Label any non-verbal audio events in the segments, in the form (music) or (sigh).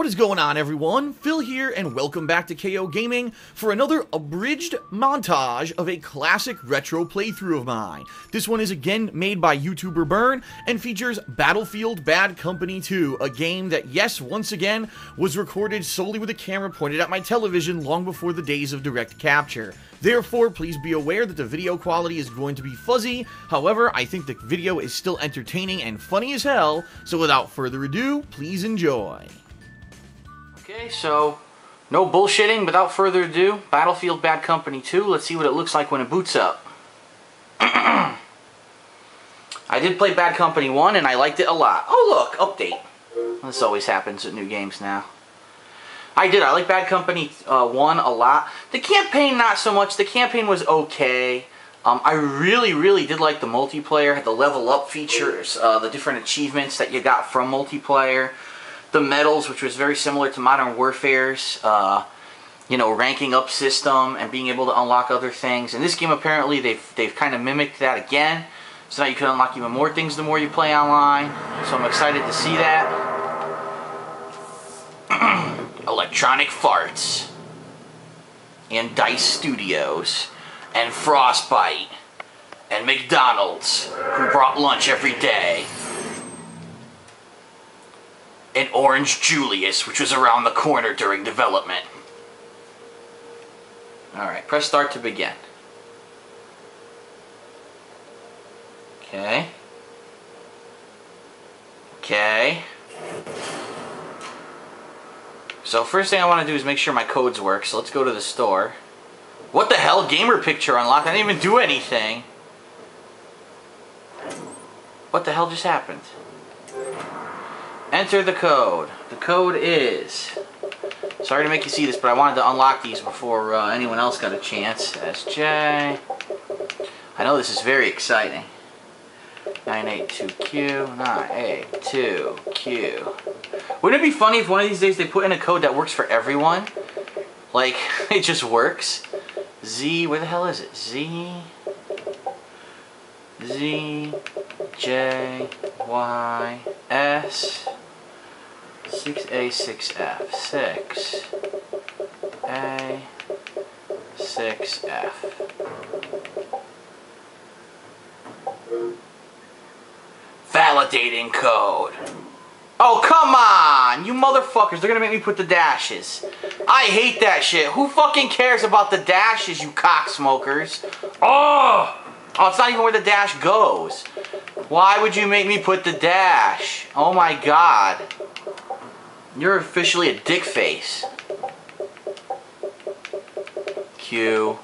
What is going on, everyone? Phil here, and welcome back to KO Gaming for another abridged montage of a classic retro playthrough of mine. This one is again made by YouTuber Burn and features Battlefield Bad Company 2, a game that, yes, once again, was recorded solely with a camera pointed at my television long before the days of direct capture. Therefore, please be aware that the video quality is going to be fuzzy. However, I think the video is still entertaining and funny as hell, so without further ado, please enjoy. Okay, so no bullshitting. Without further ado, Battlefield Bad Company 2. Let's see what it looks like when it boots up. (clears throat) I did play Bad Company 1 and I liked it a lot. Oh look, update. This always happens with new games now. I did. I like Bad Company uh, 1 a lot. The campaign, not so much. The campaign was okay. Um, I really, really did like the multiplayer. Had the level up features, uh, the different achievements that you got from multiplayer the medals, which was very similar to Modern Warfare's, uh, you know, ranking up system and being able to unlock other things. In this game, apparently, they've, they've kind of mimicked that again. So now you can unlock even more things the more you play online. So I'm excited to see that. (clears throat) Electronic Farts. And Dice Studios. And Frostbite. And McDonald's, who brought lunch every day and Orange Julius, which was around the corner during development. Alright, press start to begin. Okay. Okay. So first thing I want to do is make sure my codes work, so let's go to the store. What the hell? Gamer picture unlocked? I didn't even do anything. What the hell just happened? Enter the code. The code is... Sorry to make you see this, but I wanted to unlock these before uh, anyone else got a chance. SJ... I know this is very exciting. 982Q, 982Q. Wouldn't it be funny if one of these days they put in a code that works for everyone? Like, (laughs) it just works. Z, where the hell is it? Z... Z... J... Y... S... 6A, 6F. 6A, 6F. Validating code. Oh, come on! You motherfuckers, they're gonna make me put the dashes. I hate that shit. Who fucking cares about the dashes, you cocksmokers? Oh! Oh, it's not even where the dash goes. Why would you make me put the dash? Oh my god. You're officially a dick face. Q.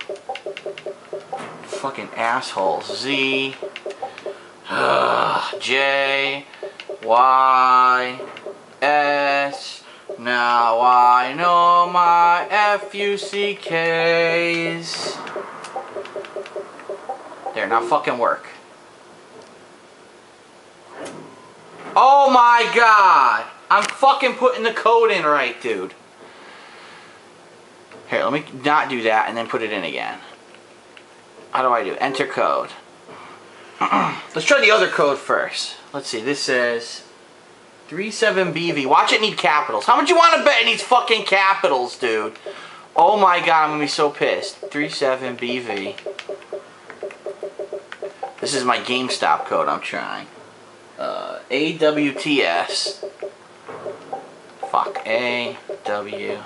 Fucking assholes. Z. (sighs) J. Y. S. Now I know my F-U-C-Ks. There, now fucking work. Oh my god! I'm fucking putting the code in right, dude. Here, let me not do that and then put it in again. How do I do? Enter code. (clears throat) Let's try the other code first. Let's see, this says 37BV. Watch it need capitals. How much you want to bet it needs fucking capitals, dude? Oh my god, I'm to be so pissed. 37BV. This is my GameStop code I'm trying. Uh, AWTS Fuck. A W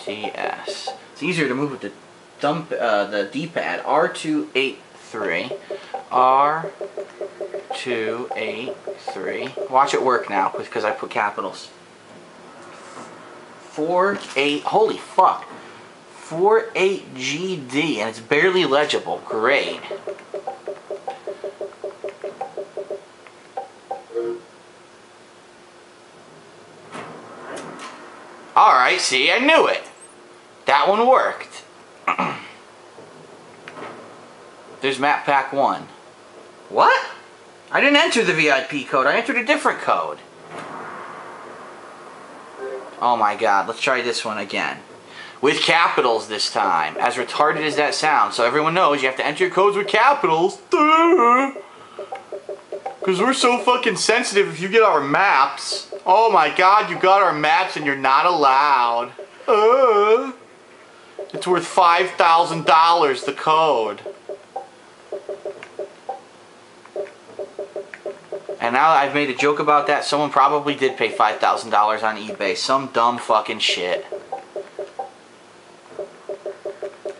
T S. It's easier to move with the dump uh, the D-pad. R two eight three. R two eight three. Watch it work now because I put capitals. Four eight. Holy fuck. Four eight GD and it's barely legible. Great. Alright, see, I knew it. That one worked. (clears throat) There's map pack 1. What? I didn't enter the VIP code. I entered a different code. Oh my god. Let's try this one again. With capitals this time. As retarded as that sounds. So everyone knows you have to enter your codes with capitals. Because we're so fucking sensitive if you get our maps. Oh my god, you got our maps and you're not allowed. Uh, it's worth $5,000, the code. And now I've made a joke about that. Someone probably did pay $5,000 on eBay. Some dumb fucking shit.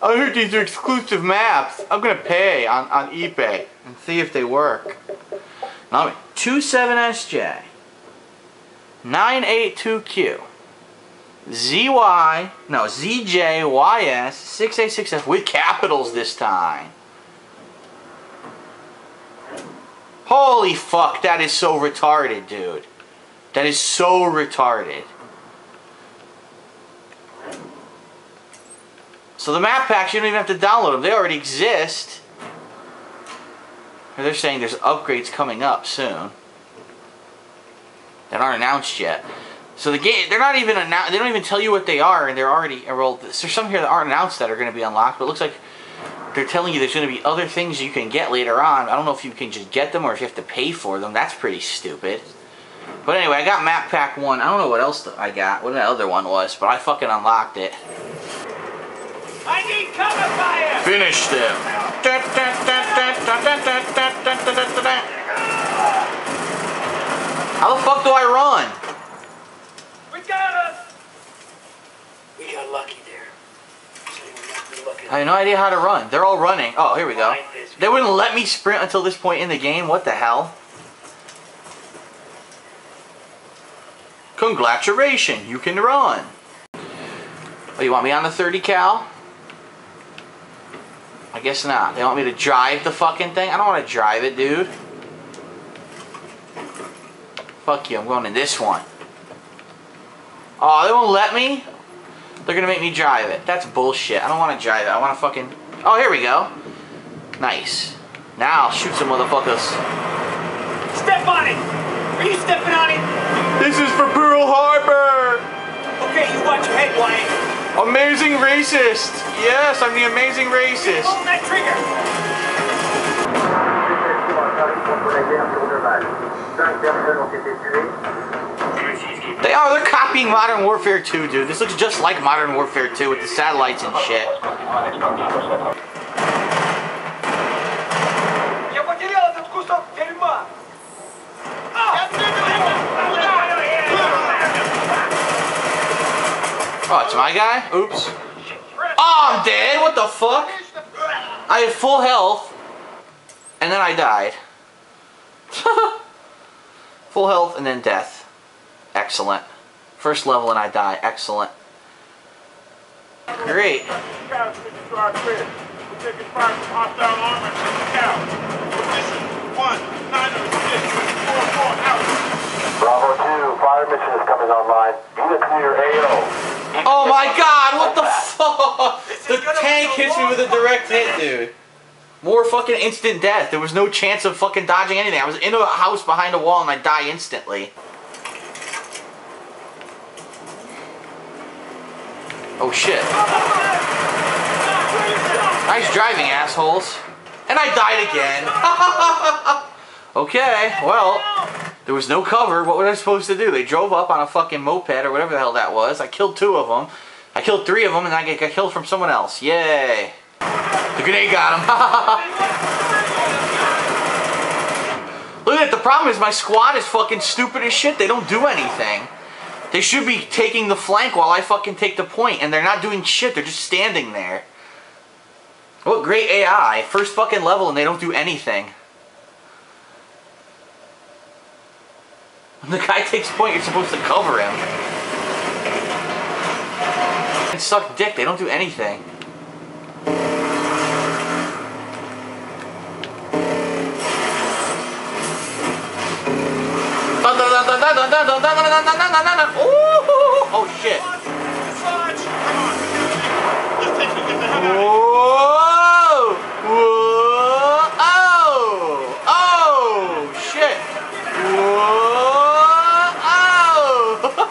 I heard these are exclusive maps. I'm gonna pay on, on eBay and see if they work. Now, 27SJ, 982Q, ZY, no, ZJYS, 6A6F with capitals this time. Holy fuck, that is so retarded, dude. That is so retarded. So the map packs, you don't even have to download them. They already exist. They're saying there's upgrades coming up soon that aren't announced yet. So the game, they're not even announced. They don't even tell you what they are, and they're already uh, well. There's some here that aren't announced that are going to be unlocked, but it looks like they're telling you there's going to be other things you can get later on. I don't know if you can just get them or if you have to pay for them. That's pretty stupid. But anyway, I got map pack one. I don't know what else I got, what that other one was, but I fucking unlocked it. I need cover fire! Finish them. How the fuck do I run? We got us! We got lucky there. So you must be looking. I have no idea how to run. They're all running. Oh, here we go. They wouldn't let me sprint until this point in the game. What the hell? Congratulations, you can run. Oh, you want me on the 30 cal? I guess not. They want me to drive the fucking thing? I don't want to drive it, dude. Fuck you, I'm going in this one. Oh, they won't let me? They're gonna make me drive it. That's bullshit. I don't want to drive it. I want to fucking... Oh, here we go. Nice. Now, I'll shoot some motherfuckers. Step on it! Are you stepping on it? This is for Pearl Harbor! Okay, you watch your head, Wyatt. Amazing racist! Yes, I'm the amazing racist. That trigger! They are, they're copying Modern Warfare 2, dude. This looks just like Modern Warfare 2 with the satellites and shit. Oh, it's my guy? Oops. Oh, I'm dead? What the fuck? I had full health, and then I died. (laughs) full health and then death. Excellent. First level and I die. Excellent. Great. Bravo 2, fire mission is coming online. Unit clear AO. Oh my god, what the fuck? The tank hits me with a direct hit, dude. More fucking instant death. There was no chance of fucking dodging anything. I was in a house behind a wall and I die instantly. Oh shit. Nice driving, assholes. And I died again. (laughs) okay, well, there was no cover. What was I supposed to do? They drove up on a fucking moped or whatever the hell that was. I killed two of them. I killed three of them and I got killed from someone else. Yay. The grenade got him. (laughs) Look at. The problem is my squad is fucking stupid as shit. They don't do anything. They should be taking the flank while I fucking take the point, and they're not doing shit. They're just standing there. What great AI. First fucking level and they don't do anything. When the guy takes point, you're supposed to cover him. And suck dick. They don't do anything. Oh shit. Whoa! Whoa! Oh! Oh! Shit! Whoa!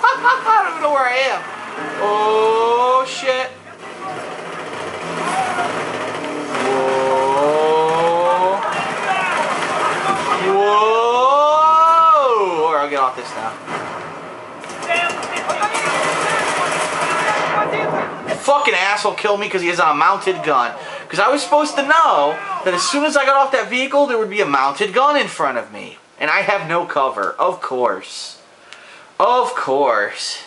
I don't even know where I am. Oh, shit. Whoa. Whoa. Or I'll get off this now. Fucking asshole killed me because he has a mounted gun. Because I was supposed to know that as soon as I got off that vehicle, there would be a mounted gun in front of me. And I have no cover, of course. Of course.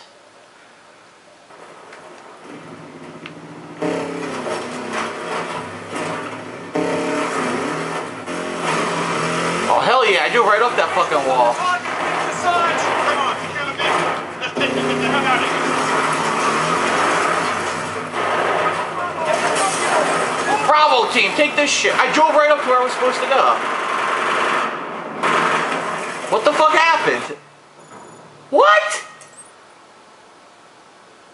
Oh, hell yeah. I drove right up that fucking wall. Bravo team, take this shit. I drove right up to where I was supposed to go. What the fuck happened? What?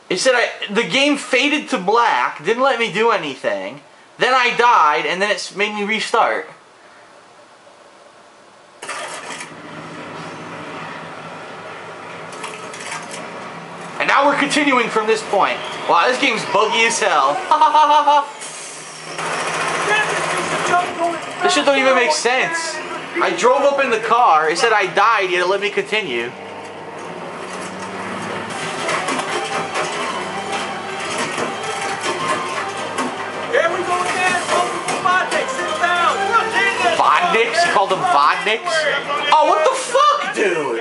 It said I the game faded to black, didn't let me do anything. Then I died, and then it's made me restart. And now we're continuing from this point. Wow, this game's buggy as hell. (laughs) This shit don't even make sense. I drove up in the car, it said I died, yet it let me continue. Called them Vodniks? Oh, what the fuck, dude?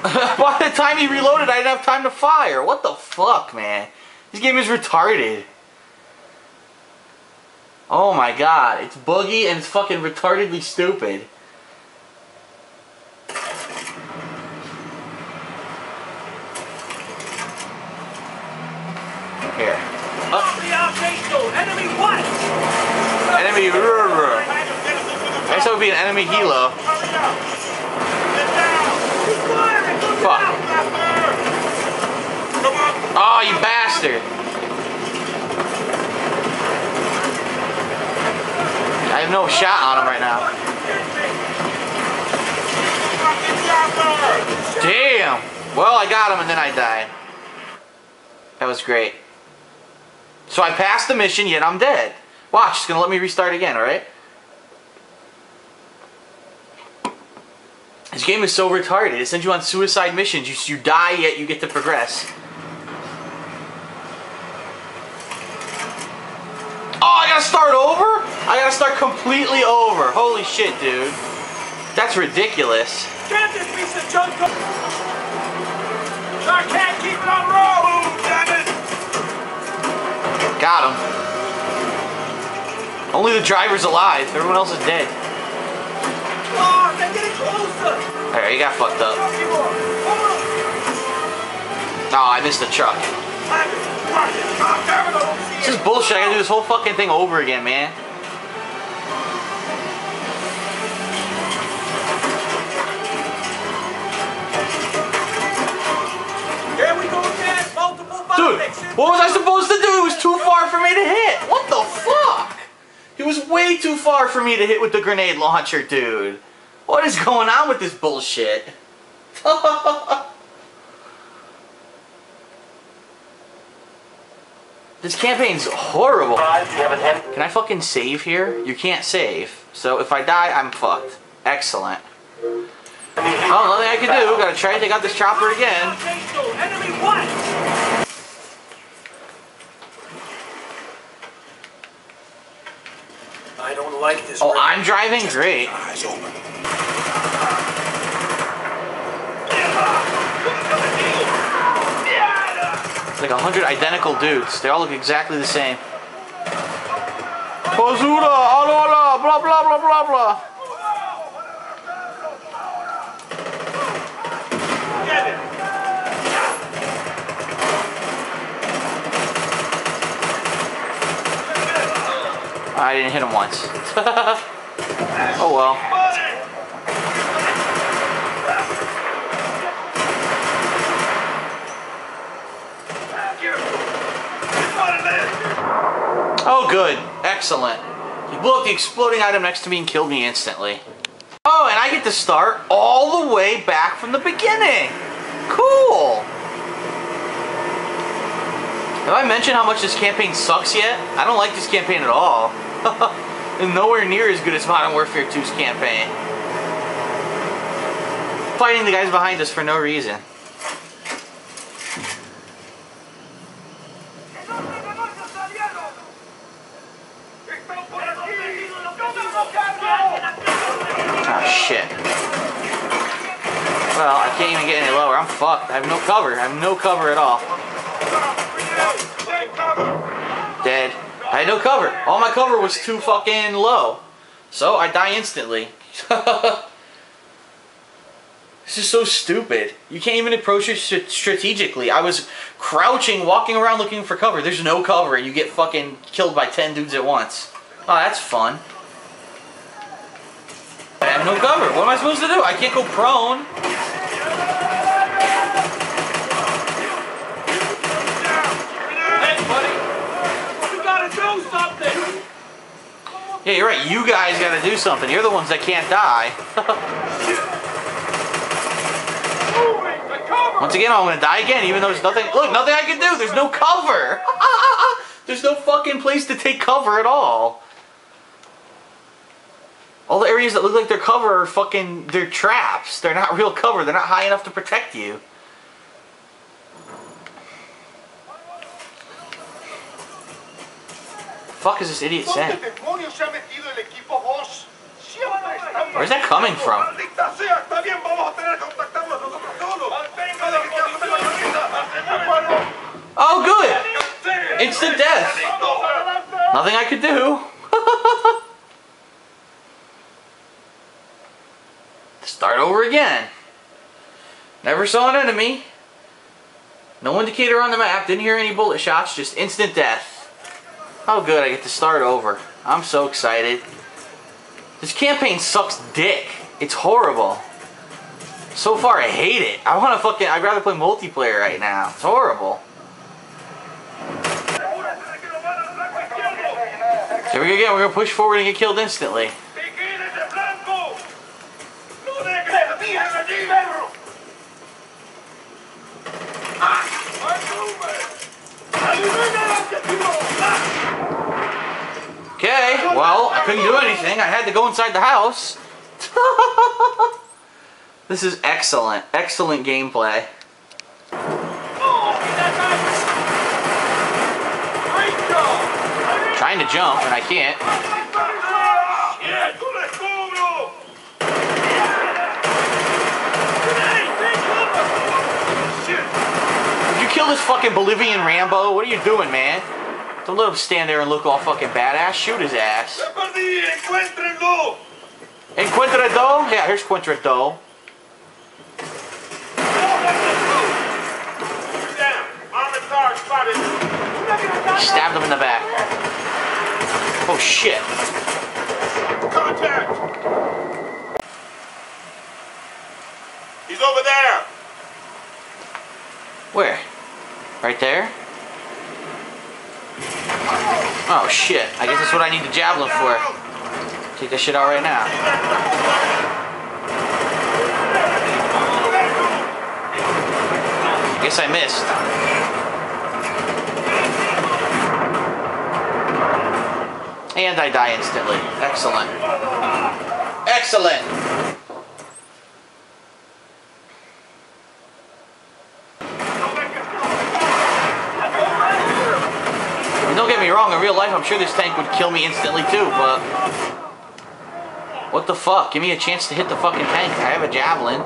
(laughs) By the time he reloaded, I didn't have time to fire. What the fuck, man? This game is retarded. Oh my god, it's buggy and it's fucking retardedly stupid. Here. Up. Enemy what? Enemy. Guess that would be an enemy helo. Fuck. Oh, you bastard! I have no shot on him right now. Damn! Well, I got him and then I died. That was great. So I passed the mission, yet I'm dead. Watch, it's gonna let me restart again, alright? This game is so retarded. It sends you on suicide missions. You, you die, yet you get to progress. Oh, I gotta start over? I gotta start completely over. Holy shit, dude. That's ridiculous. Get this piece of junk. I can't keep it on road. Damn it. Got him. Only the driver's alive. Everyone else is dead. Oh, getting closer. Alright, he got fucked up. You. Hold Oh, I missed the truck. on. Fucking God damn it, I don't see This is bullshit. I gotta do this whole fucking thing over again, man. Here we go again. Multiple Dude, what was I supposed to do? It was too far for me to hit. What the fuck? It was way too far for me to hit with the grenade launcher, dude. What is going on with this bullshit? (laughs) this campaign's horrible. Can I fucking save here? You can't save. So if I die, I'm fucked. Excellent. Oh, nothing I can do. Gotta try to take out this chopper again. Archangel. Enemy what? I don't like this. Oh, road. I'm driving? Great. Eyes open. It's like a hundred identical dudes. They all look exactly the same. Pozura, ala, blah blah blah blah blah. I didn't hit him once. (laughs) oh well. Oh good. Excellent. He blew up the exploding item next to me and killed me instantly. Oh, and I get to start all the way back from the beginning. Cool. Have I mentioned how much this campaign sucks yet? I don't like this campaign at all. (laughs) nowhere near as good as Modern Warfare 2's campaign. Fighting the guys behind us for no reason. Oh shit. Well, I can't even get any lower. I'm fucked. I have no cover. I have no cover at all. All my cover was too fucking low. So I die instantly. (laughs) this is so stupid. You can't even approach it strategically. I was crouching, walking around looking for cover. There's no cover, and you get fucking killed by 10 dudes at once. Oh, that's fun. I have no cover. What am I supposed to do? I can't go prone. Hey, buddy. You do something. Yeah, you're right. You guys gotta do something. You're the ones that can't die. Once again, I'm gonna die again, even though there's nothing. Look, nothing I can do. There's no cover. (laughs) there's no fucking place to take cover at all. All the areas that look like they're cover are fucking. They're traps. They're not real cover. They're not high enough to protect you. fuck is this idiot saying? Where's that coming from? Oh, good! Instant death! Nothing I could do. (laughs) Start over again. Never saw an enemy. No indicator on the map. Didn't hear any bullet shots. Just instant death. Oh, good. I get to start over. I'm so excited. This campaign sucks dick. It's horrible. So far, I hate it. I want to fucking. I'd rather play multiplayer right now. It's horrible. Here we go again. We're gonna push forward and get killed instantly. Well, I couldn't do anything. I had to go inside the house. (laughs) this is excellent. Excellent gameplay. Trying to jump, and I can't. Did you kill this fucking Bolivian Rambo? What are you doing, man? Don't let him stand there and look all fucking badass. Shoot his ass. ¡Se perdí! ¡Encuéntrenlo! Encuentra do? Yeah, here's Encuentra do. Down. Armored car spotted. Stabbed him in the back. Oh shit. Contact! He's over there! Where? Right there? Oh shit. I guess that's what I need the javelin for. Take that shit out right now. I Guess I missed. And I die instantly. Excellent. Excellent. And don't get me wrong, in real life, I'm sure this tank would kill me instantly too, but. What the fuck? Give me a chance to hit the fucking tank. I have a javelin.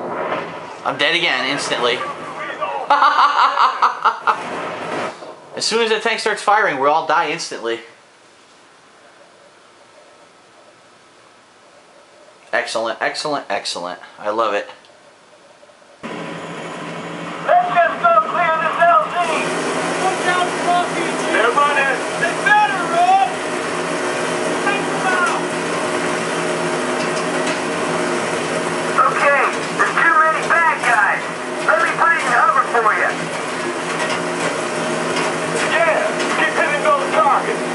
I'm dead again instantly. (laughs) as soon as the tank starts firing, we all die instantly. Excellent, excellent, excellent. I love it. Let's just go clear this LZ. Watch out, Rocky. They're running! They better run. Take them out. Okay, there's too many bad guys. Let me put it in cover for you. Yeah! Keep hitting those targets!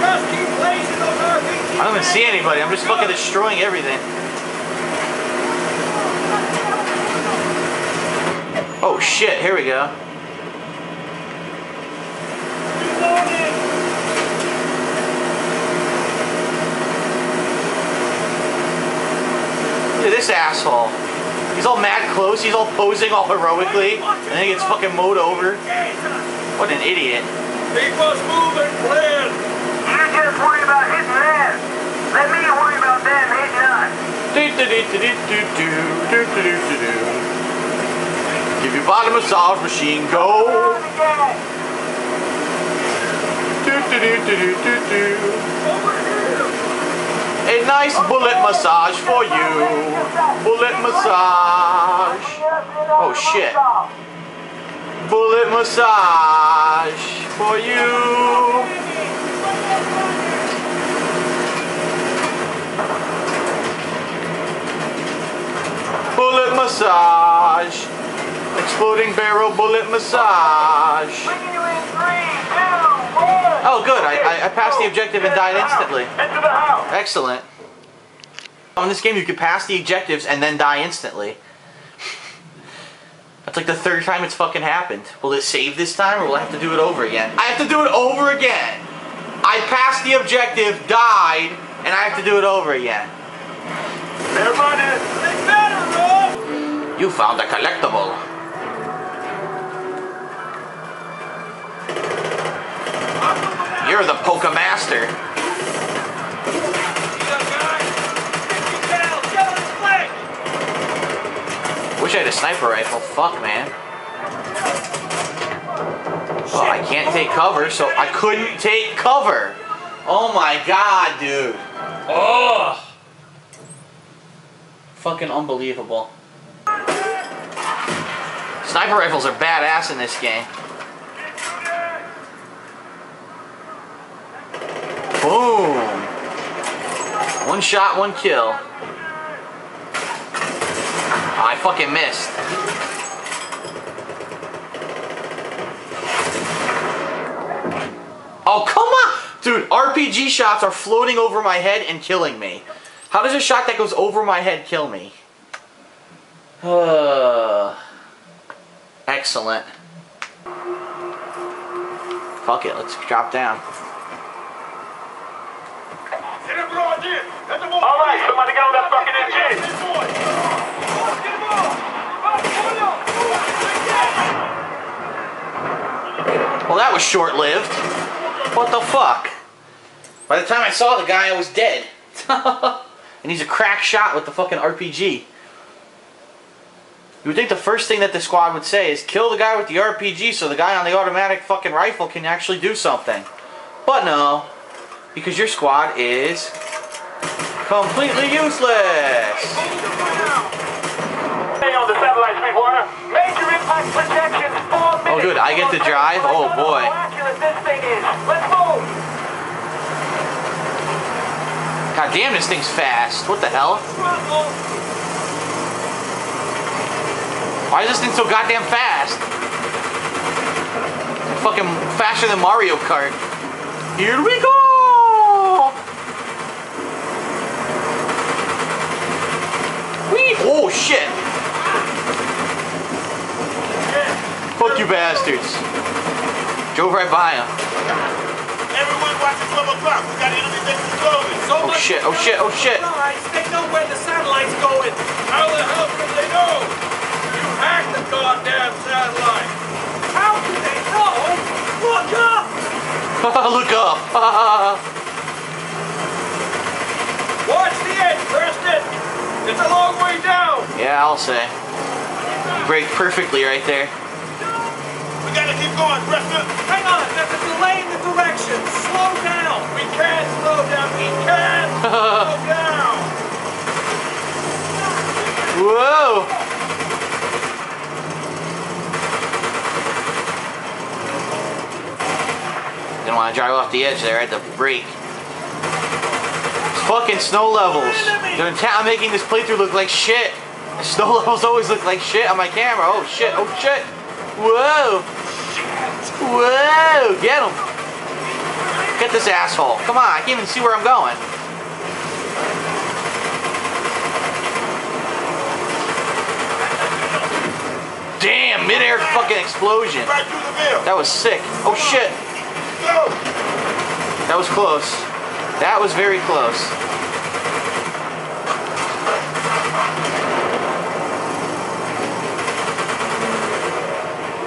Just keep blazing those RPGs. I don't even see anybody. I'm just fucking destroying everything. Oh shit, here we go. Look this asshole. He's all mad close, he's all posing all heroically, and then he gets fucking mowed over. What an idiot. Keep us moving, clear! You just worry about hitting them. Let me worry about them hitting us. Do, do, do, do, do, do, do, do, do, do, do. Everybody massage machine go. Do, do, do, do, do, do, do. A nice bullet massage for you. Bullet massage. Oh shit. Bullet massage for you. Bullet massage. Exploding barrel bullet massage. Oh, good. I, I, I passed the objective and died instantly. Into the house. Excellent. In this game, you can pass the objectives and then die instantly. That's like the third time it's fucking happened. Will it save this time, or will I have to do it over again? I have to do it over again. I passed the objective, died, and I have to do it over again. Everybody. They better, Rob. You found a collectible. You're the Poke Master. Wish I had a sniper rifle. Fuck, man. Oh, I can't take cover, so I couldn't take cover. Oh my god, dude. Oh. Fucking unbelievable. Sniper rifles are badass in this game. Boom. One shot, one kill. I fucking missed. Oh, come on! Dude, RPG shots are floating over my head and killing me. How does a shot that goes over my head kill me? Uh, (sighs) excellent. Fuck it, let's drop down. Hit him raw again. Let the ball. All right, somebody on that fucking engine. Well, that was short-lived. What the fuck? By the time I saw the guy, I was dead. (laughs) and he's a crack shot with the fucking RPG. You would think the first thing that the squad would say is kill the guy with the RPG so the guy on the automatic fucking rifle can actually do something. But no, because your squad is completely useless. Stay on the satellite, Sweetwater. Major impact projections, four minutes. Oh, good, I get to drive? Oh, boy. God damn, this thing's fast. What the hell? Why is this thing so goddamn fast? Fucking faster than Mario Kart. Here we go! Whee! Oh shit! Fuck you bastards. Drove right by him. Everyone watching 12 o'clock. We got enemy bases closing. So Oh shit, oh shit, oh shit. They know where the satellite's going. How the hell could they know? You hacked the goddamn satellite. How do they know? Look up! (laughs) Look up. (laughs) Watch the edge, Preston. It's a long way down. yeah, I'll say. Break perfectly right there. We gotta keep going, Preston. Hang on, there's a delay in the direction. Slow down. We can't slow down. We can't (laughs) slow down. Whoa! Didn't want to drive off the edge there. I had to brake. It's fucking snow levels. They're intent on making this playthrough look like shit. Snow (laughs) levels always look like shit on my camera. Oh shit! Oh shit! Whoa! Whoa! Get him! Get this asshole! Come on! I can't even see where I'm going. Damn! Mid-air fucking explosion. Right through the mill. That was sick. Oh shit! That was close. That was very close.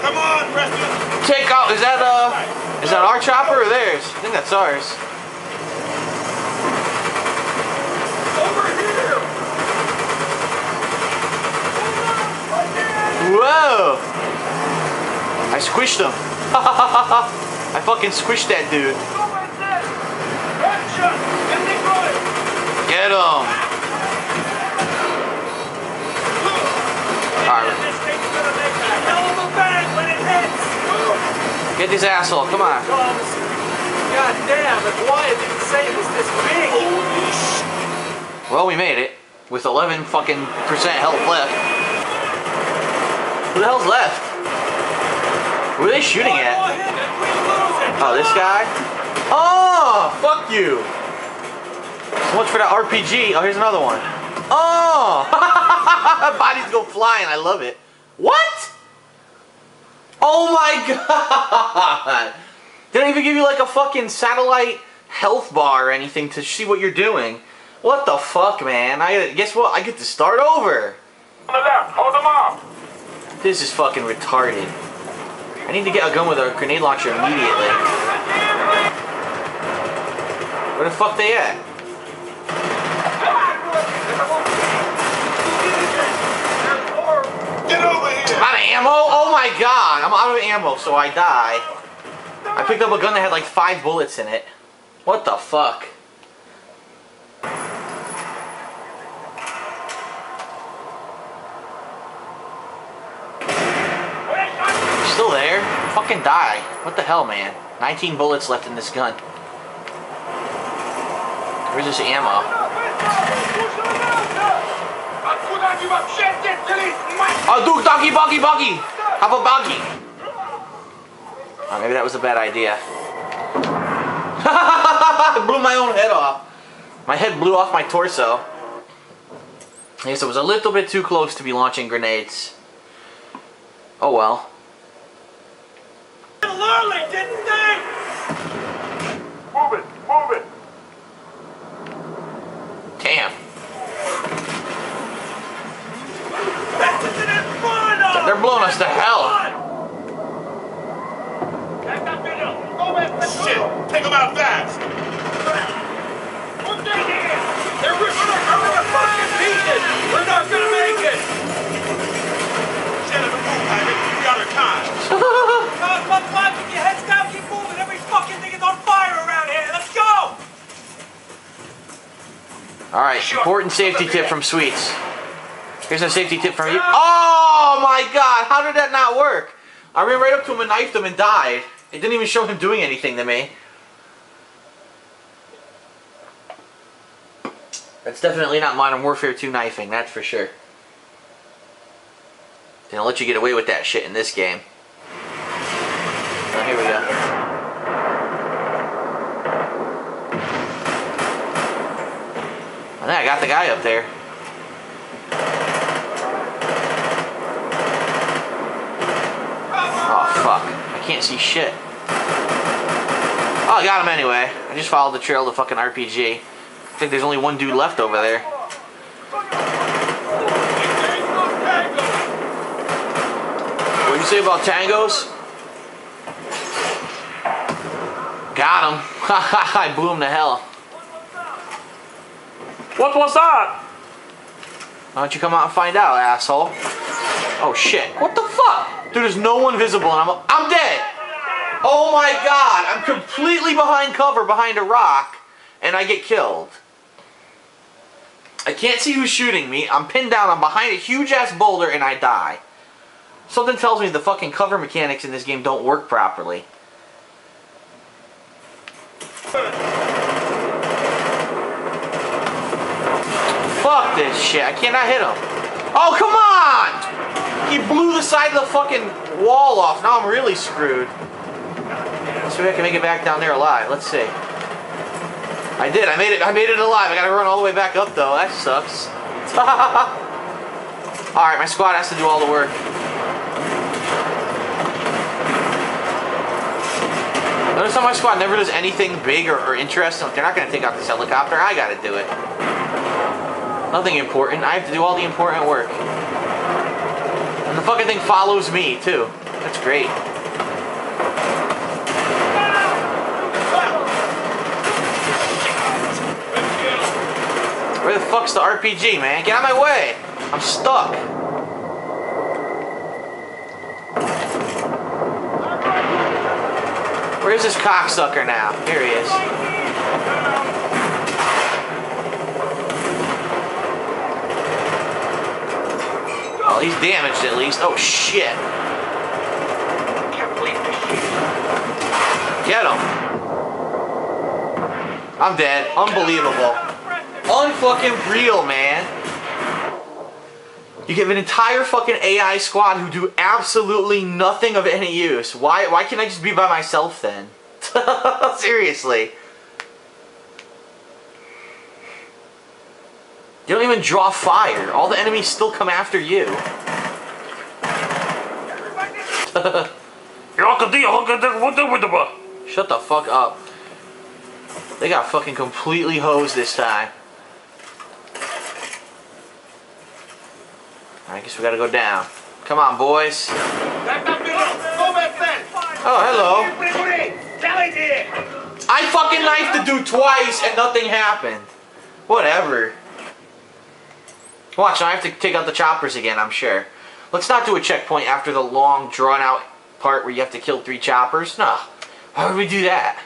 Come on, Preston. Take out. Is that uh? Is that our chopper or theirs? I think that's ours. Over here. Whoa! I squished him. (laughs) I fucking squished that dude. Action! Get me going! Get him. Get this asshole. Come on. God damn, Wyatt didn't say it was this big! Well, we made it with 11 fucking percent health left. Who the hell's left? Who are they shooting at? Oh, this guy? Oh, fuck you. So much for that RPG. Oh, here's another one. Oh, (laughs) bodies go flying. I love it. What? Oh my god. They don't even give you like a fucking satellite health bar or anything to see what you're doing. What the fuck, man? I guess what? I get to start over. On the left, hold them off. This is fucking retarded. I need to get a gun with a grenade launcher immediately. Where the fuck they at? Get over here! Out of ammo? Oh my god! I'm out of ammo, so I die. I picked up a gun that had like five bullets in it. What the fuck? Still there? Fucking die. What the hell, man? 19 bullets left in this gun. Where's this ammo? I'll do doggy boggy boggy. How about boggy? Oh, maybe that was a bad idea. I (laughs) blew my own head off. My head blew off my torso. Guess it was a little bit too close to be launching grenades. Oh well. Early, didn't they? Move it, move it. Damn. They're blowing us to hell. Shit! Take them out fast! What they here? They're ripping our cover to fucking pieces! We're not gonna make it! Jennifer, move, Haggard. We got our time. Come on, come on, keep your heads down, keep moving. Every fucking thing is on fire around here. Let's go! Alright, important safety tip from Sweets. Here's a safety tip from you. Oh my god, how did that not work? I ran right up to him and knifed him and died. It didn't even show him doing anything to me. That's definitely not Modern Warfare 2 knifing, that's for sure. They don't let you get away with that shit in this game. Oh, here we go. I I got the guy up there. Oh fuck. I can't see shit. Oh, I got him anyway. I just followed the trail of the fucking RPG. I think there's only one dude left over there. What'd you say about tangos? Got him. (laughs) I blew him to hell. What was that? Why don't you come out and find out, asshole? Oh shit. What the fuck? Dude, there's no one visible and I'm I'm dead. Oh my god, I'm completely behind cover behind a rock and I get killed. I can't see who's shooting me. I'm pinned down, I'm behind a huge ass boulder and I die. Something tells me the fucking cover mechanics in this game don't work properly. Fuck this shit. I cannot hit him. Oh, come on! He blew the side of the fucking wall off. Now I'm really screwed. Let's see if I can make it back down there alive. Let's see. I did. I made it. I made it alive. I gotta run all the way back up though. That sucks. (laughs) Alright, my squad has to do all the work. Notice how my squad never does anything big or, or interesting. They're not gonna take out this helicopter. I gotta do it. Nothing important. I have to do all the important work. And the fucking thing follows me, too. That's great. Where the fuck's the RPG, man? Get out of my way! I'm stuck. Where's this cocksucker now? Here he is. Well, he's damaged at least. Oh shit. Can't believe this shit. Get him. I'm dead. Unbelievable. Unfucking real, man. You give an entire fucking AI squad who do absolutely nothing of any use. Why why can't I just be by myself then? (laughs) Seriously. You don't even draw fire. All the enemies still come after you. Shut the fuck up. They got fucking completely hosed this time. I guess we gotta go down. Come on, boys. Oh, hello. I fucking knifed the dude twice and nothing happened. Whatever. Watch, I have to take out the choppers again, I'm sure. Let's not do a checkpoint after the long, drawn out part where you have to kill three choppers. No. Why would we do that?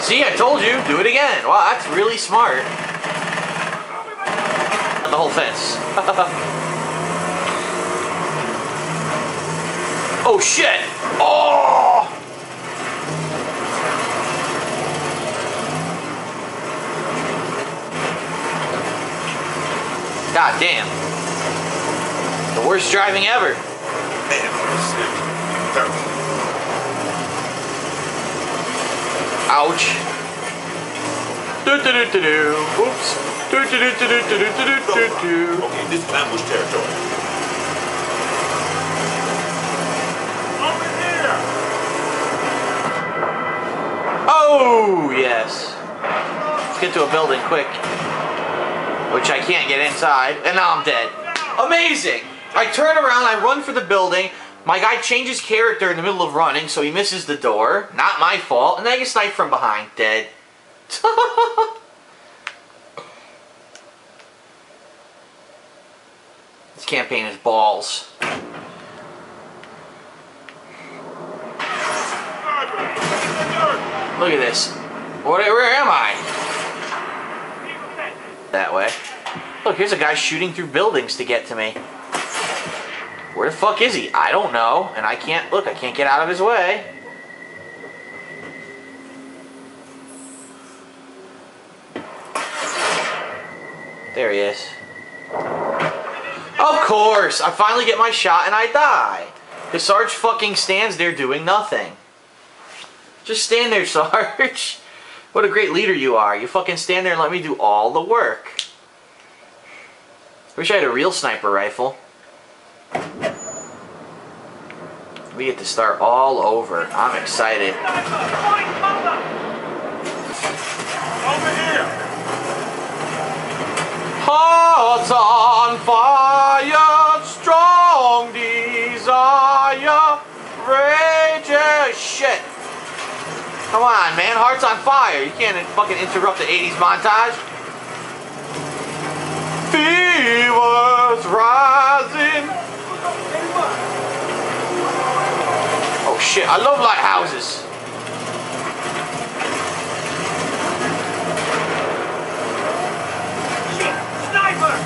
See, I told you, do it again. Wow, that's really smart. The whole fence. (laughs) oh shit! Oh! God damn. The worst driving ever. Ouch. Do do do do do. Oops. Do do do do do do do do do do. Okay, this is ambush territory. Over here! Oh yes. Let's get to a building quick. Which I can't get inside, and now I'm dead. Amazing! I turn around, I run for the building. My guy changes character in the middle of running, so he misses the door. Not my fault. And then I get sniped from behind, dead. (laughs) this campaign is balls. Look at this. What, where am I? That way. Look, here's a guy shooting through buildings to get to me. Where the fuck is he? I don't know. And I can't, look, I can't get out of his way. There he is. Of course! I finally get my shot and I die. The Sarge fucking stands there doing nothing. Just stand there, (laughs) Sarge. What a great leader you are. You fucking stand there and let me do all the work. Wish I had a real sniper rifle. We get to start all over. I'm excited. Over here! Hearts on fire, strong desire, rages. Shit. Come on, man. Hearts on fire. You can't fucking interrupt the 80s montage. Fever's rising. Oh shit, I love lighthouses. Sniper!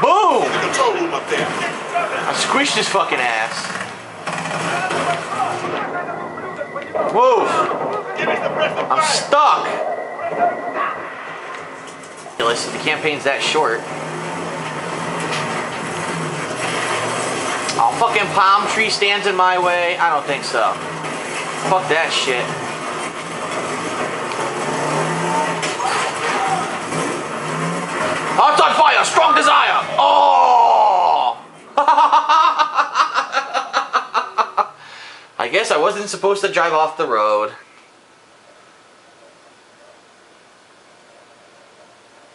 Boom! Control room up there. I squished his fucking ass. Move! I'm stuck! The campaign's that short. Oh, fucking palm tree stands in my way? I don't think so. Fuck that shit. Hearts on fire, strong desire! Oh! I guess I wasn't supposed to drive off the road.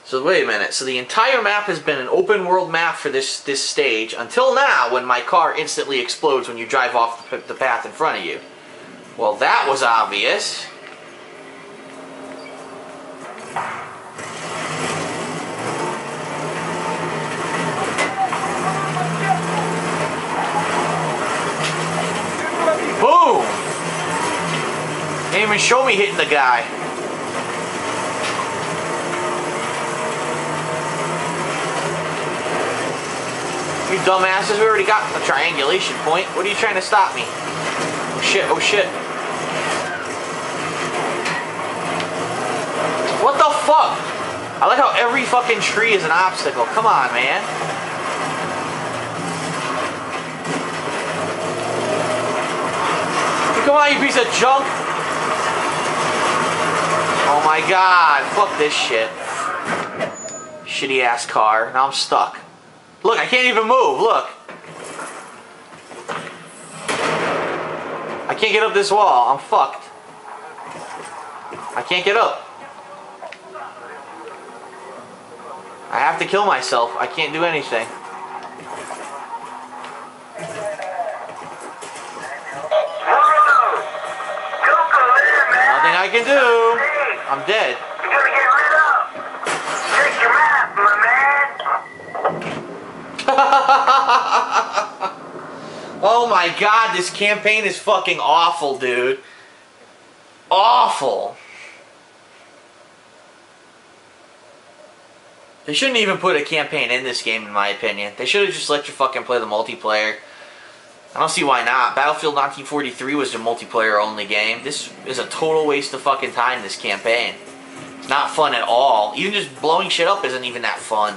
So wait a minute. So the entire map has been an open world map for this this stage until now, when my car instantly explodes when you drive off the, the path in front of you. Well, that was obvious. Even show me hitting the guy. You dumbasses, we already got a triangulation point. What are you trying to stop me? Oh shit, oh shit. What the fuck? I like how every fucking tree is an obstacle. Come on, man. Come on, you piece of junk. Oh my god, fuck this shit. Shitty ass car. Now I'm stuck. Look, I can't even move. Look. I can't get up this wall. I'm fucked. I can't get up. I have to kill myself. I can't do anything. Nothing I can do. I'm dead. You gotta get rid of. Check your map, my man. (laughs) Oh my god, this campaign is fucking awful, dude. Awful. They shouldn't even put a campaign in this game, in my opinion. They should have just let you fucking play the multiplayer. I don't see why not. Battlefield 1943 was a multiplayer only game. This is a total waste of fucking time, this campaign. It's not fun at all. Even just blowing shit up isn't even that fun.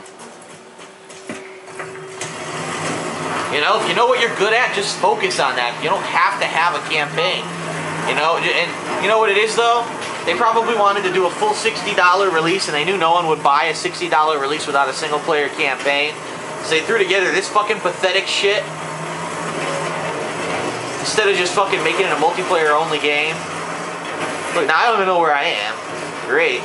You know, if you know what you're good at, just focus on that. You don't have to have a campaign. You know, and you know what it is though? They probably wanted to do a full $60 release and they knew no one would buy a $60 release without a single player campaign. So they threw together this fucking pathetic shit instead of just fucking making it a multiplayer only game. Look, now I don't even know where I am. Great.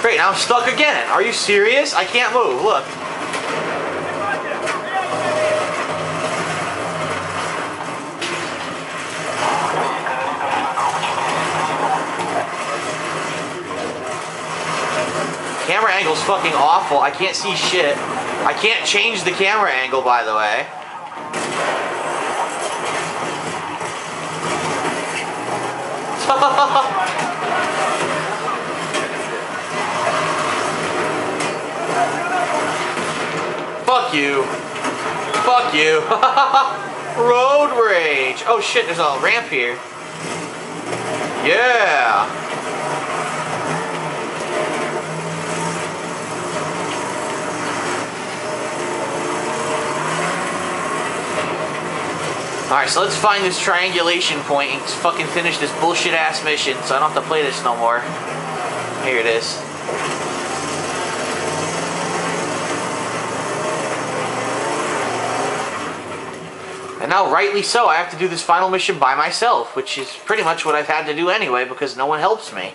Great, now I'm stuck again. Are you serious? I can't move. Look. Camera angle's fucking awful. I can't see shit. I can't change the camera angle, by the way. (laughs) Fuck you. Fuck you. (laughs) Road rage. Oh shit, there's a ramp here. Yeah. Alright, so let's find this triangulation point and fucking finish this bullshit ass mission so I don't have to play this no more. Here it is. And now, rightly so, I have to do this final mission by myself, which is pretty much what I've had to do anyway because no one helps me.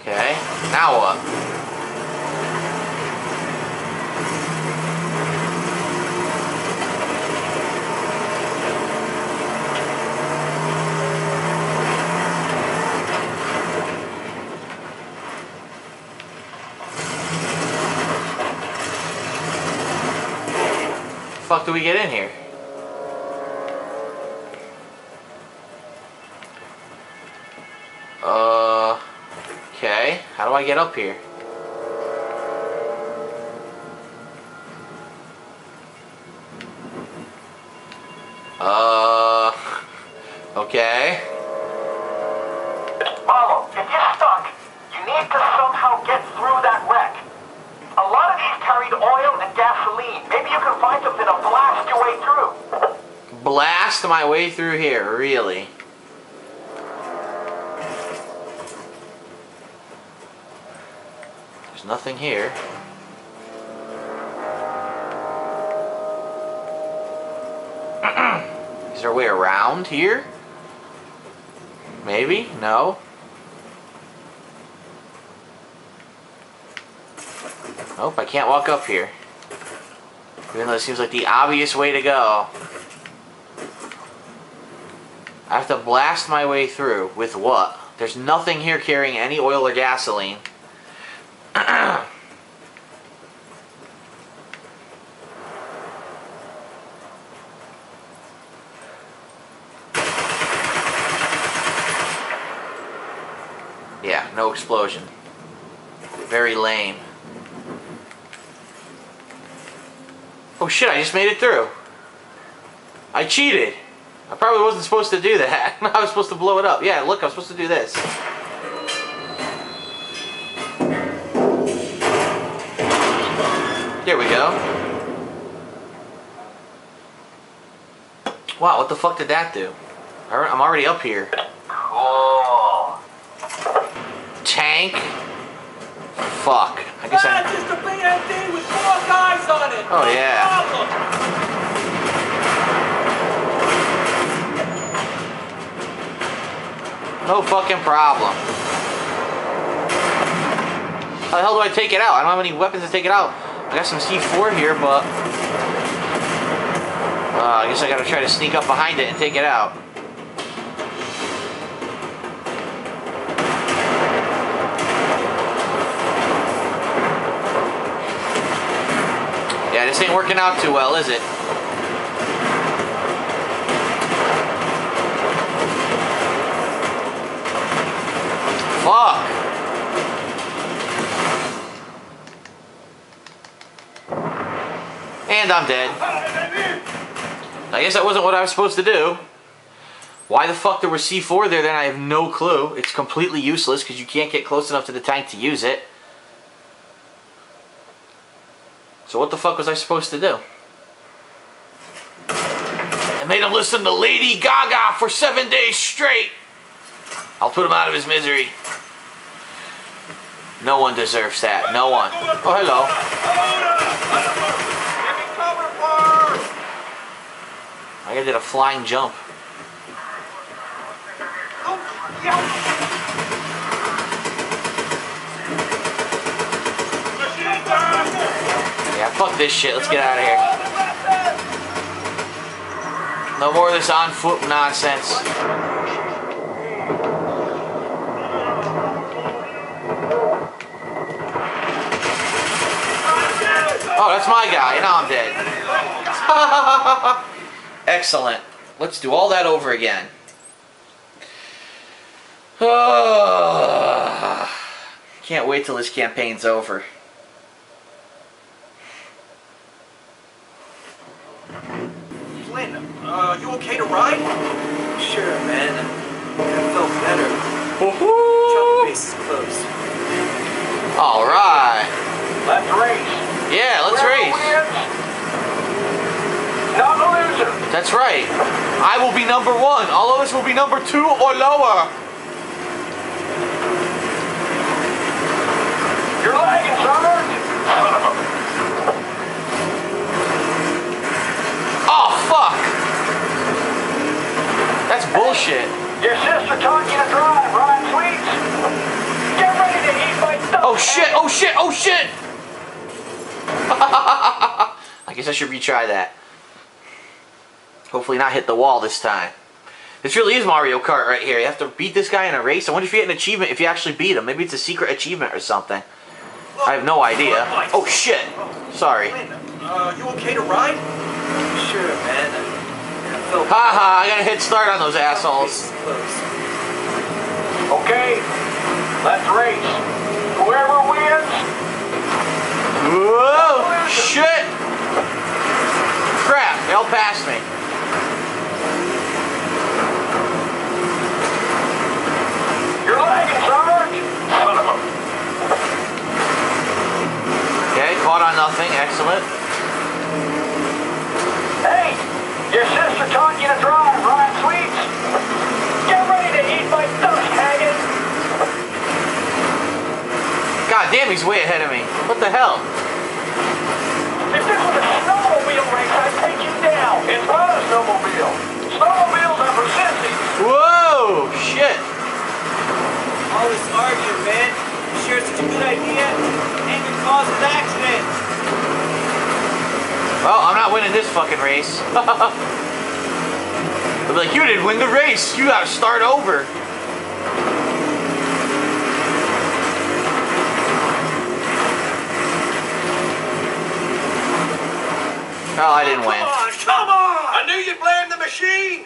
Okay, now what? Fuck do we get in here? Uh, okay. How do I get up here? Nothing here. (clears throat) Is there a way around here? Maybe? No? Nope, I can't walk up here. Even though it seems like the obvious way to go. I have to blast my way through with what? There's nothing here carrying any oil or gasoline. yeah, no explosion. Very lame. Oh shit, I just made it through. I cheated. I probably wasn't supposed to do that. (laughs) I was supposed to blow it up. Yeah, look, I'm supposed to do this. There we go. Wow, what the fuck did that do? I'm already up here. Cool. Tank? Fuck. I guess Ah, I... just a BMD with four guys on it. Oh, No yeah. problem. No fucking problem. How the hell do I take it out? I don't have any weapons to take it out. I got some C4 here, but... Uh, I guess I gotta try to sneak up behind it and take it out. This ain't working out too well, is it? Fuck! And I'm dead. I guess that wasn't what I was supposed to do. Why the fuck there was C4 there then I have no clue. It's completely useless because you can't get close enough to the tank to use it. So what the fuck was I supposed to do? I made him listen to Lady Gaga for seven days straight. I'll put him out of his misery. No one deserves that. No one. Oh, hello. I did a flying jump. Oh, yeah. Machine gun! Yeah, fuck this shit. Let's get out of here. No more of this on foot nonsense. Oh, that's my guy. Now I'm dead. (laughs) Excellent. Let's do all that over again. Oh, (sighs) Can't wait till this campaign's over. Uh, you okay to ride? Sure, man. I felt better. Chopper base is close. All right. Let's race. Yeah, let's Whoever race. wins, Not a loser. That's right. I will be number one. All of us will be number two or lower. You're lagging, Sarge. Oh, fuck. That's bullshit. Your sister taught you to drive, Ryan Sweets. Get ready to eat my stuff. Oh, shit. Oh, shit. Oh, shit. (laughs) I guess I should retry that. Hopefully not hit the wall this time. This really is Mario Kart right here. You have to beat this guy in a race. I wonder if you get an achievement if you actually beat him. Maybe it's a secret achievement or something. I have no idea. Oh, shit. Sorry. Flynn, uh, you okay to ride? Sure, man. Haha, I got a head start on those assholes. Okay, let's race. Whoever wins, Whoa! Shit! Crap, they all passed me. you're lagging, Sarge. Okay, caught on nothing. Excellent. Hey, your sister taught you to drive, Ryan Sweets. Get ready to eat my dust, Haggis. God damn, he's way ahead of me. What the hell? If this was a snowmobile race, I'd take you down. It's not a snowmobile. Snowmobiles are for sissies. Whoa! Shit! All this arguing, man. You sure it's such a good idea? Ain't gonna cause an accident. Well, I'm not winning this fucking race. (laughs) They'll be like, you didn't win the race. You gotta start over. Oh, I didn't win. Come on, come on! I knew you'd blame the machine!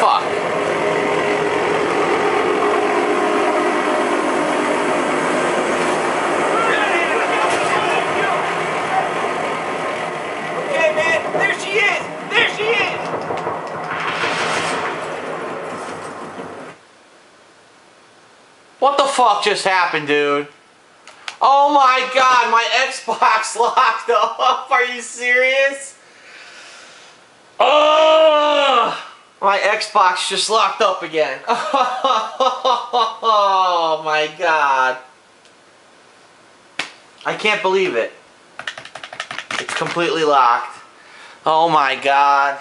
Fuck. Okay, man, there she is! There she is! What the fuck just happened, dude? Oh my god, my Xbox (laughs) locked up. Are you serious? Oh, my Xbox just locked up again. (laughs) Oh my god. I can't believe it. It's completely locked. Oh my god.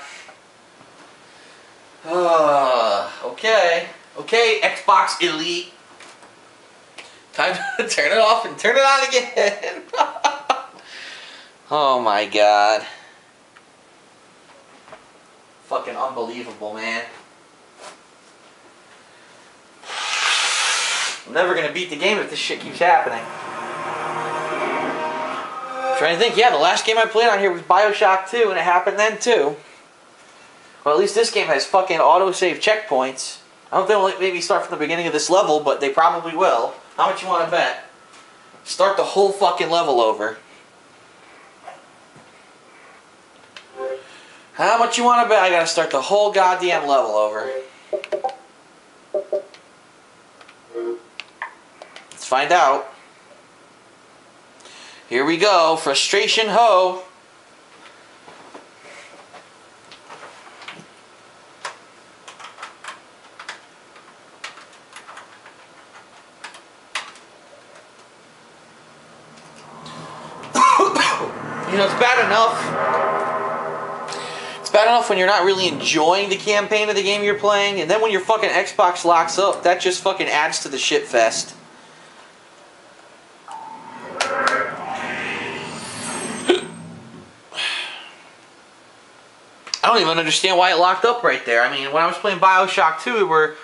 Uh, (sighs) okay. Okay, Xbox Elite. Time to (laughs) turn it off and turn it on again. (laughs) oh my god. Fucking unbelievable, man. I'm never gonna beat the game if this shit keeps happening. trying to think, yeah, the last game I played on here was Bioshock 2, and it happened then too. Well, at least this game has fucking autosave checkpoints. I don't think they'll maybe start from the beginning of this level, but they probably will. How much you want to bet? Start the whole fucking level over. How much you want to bet I gotta start the whole goddamn level over? Let's find out. Here we go. Frustration ho. You know, it's bad enough. It's bad enough when you're not really enjoying the campaign of the game you're playing, and then when your fucking Xbox locks up, that just fucking adds to the shit fest. I don't even understand why it locked up right there. I mean, when I was playing Bioshock 2, there were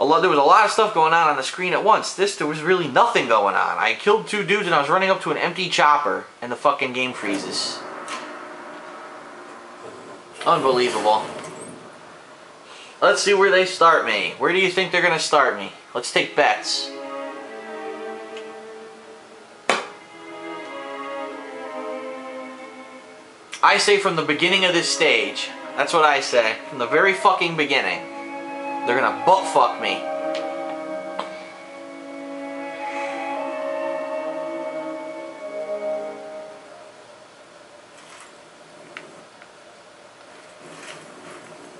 a lot, there was a lot of stuff going on on the screen at once. This, there was really nothing going on. I killed two dudes and I was running up to an empty chopper, and the fucking game freezes. Unbelievable. Let's see where they start me. Where do you think they're going to start me? Let's take bets. I say from the beginning of this stage. That's what I say. From the very fucking beginning. They're gonna butt fuck me.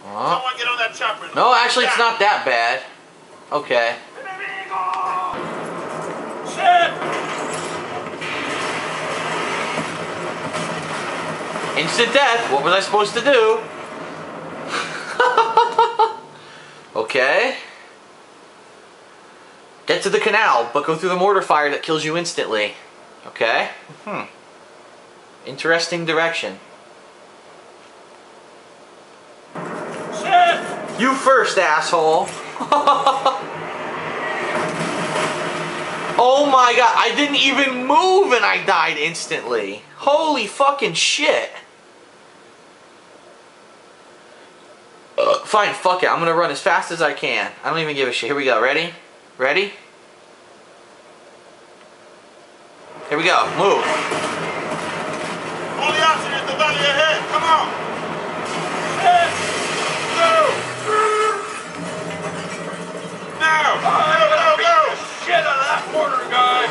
Huh? Someone get on that chopper. No, actually, it's not that bad. Okay. Instant death. What was I supposed to do? Okay. Get to the canal, but go through the mortar fire that kills you instantly. Okay. Hmm. Interesting direction. Shit! You first, asshole. (laughs) oh my god, I didn't even move and I died instantly. Holy fucking shit. Uh, fine, fuck it. I'm gonna run as fast as I can. I don't even give a shit. Here we go. Ready? Ready? Here we go. Move. Only option is the valley ahead. Come on! Shit! Go! Now! Go, go, go! Shit out of that mortar guy!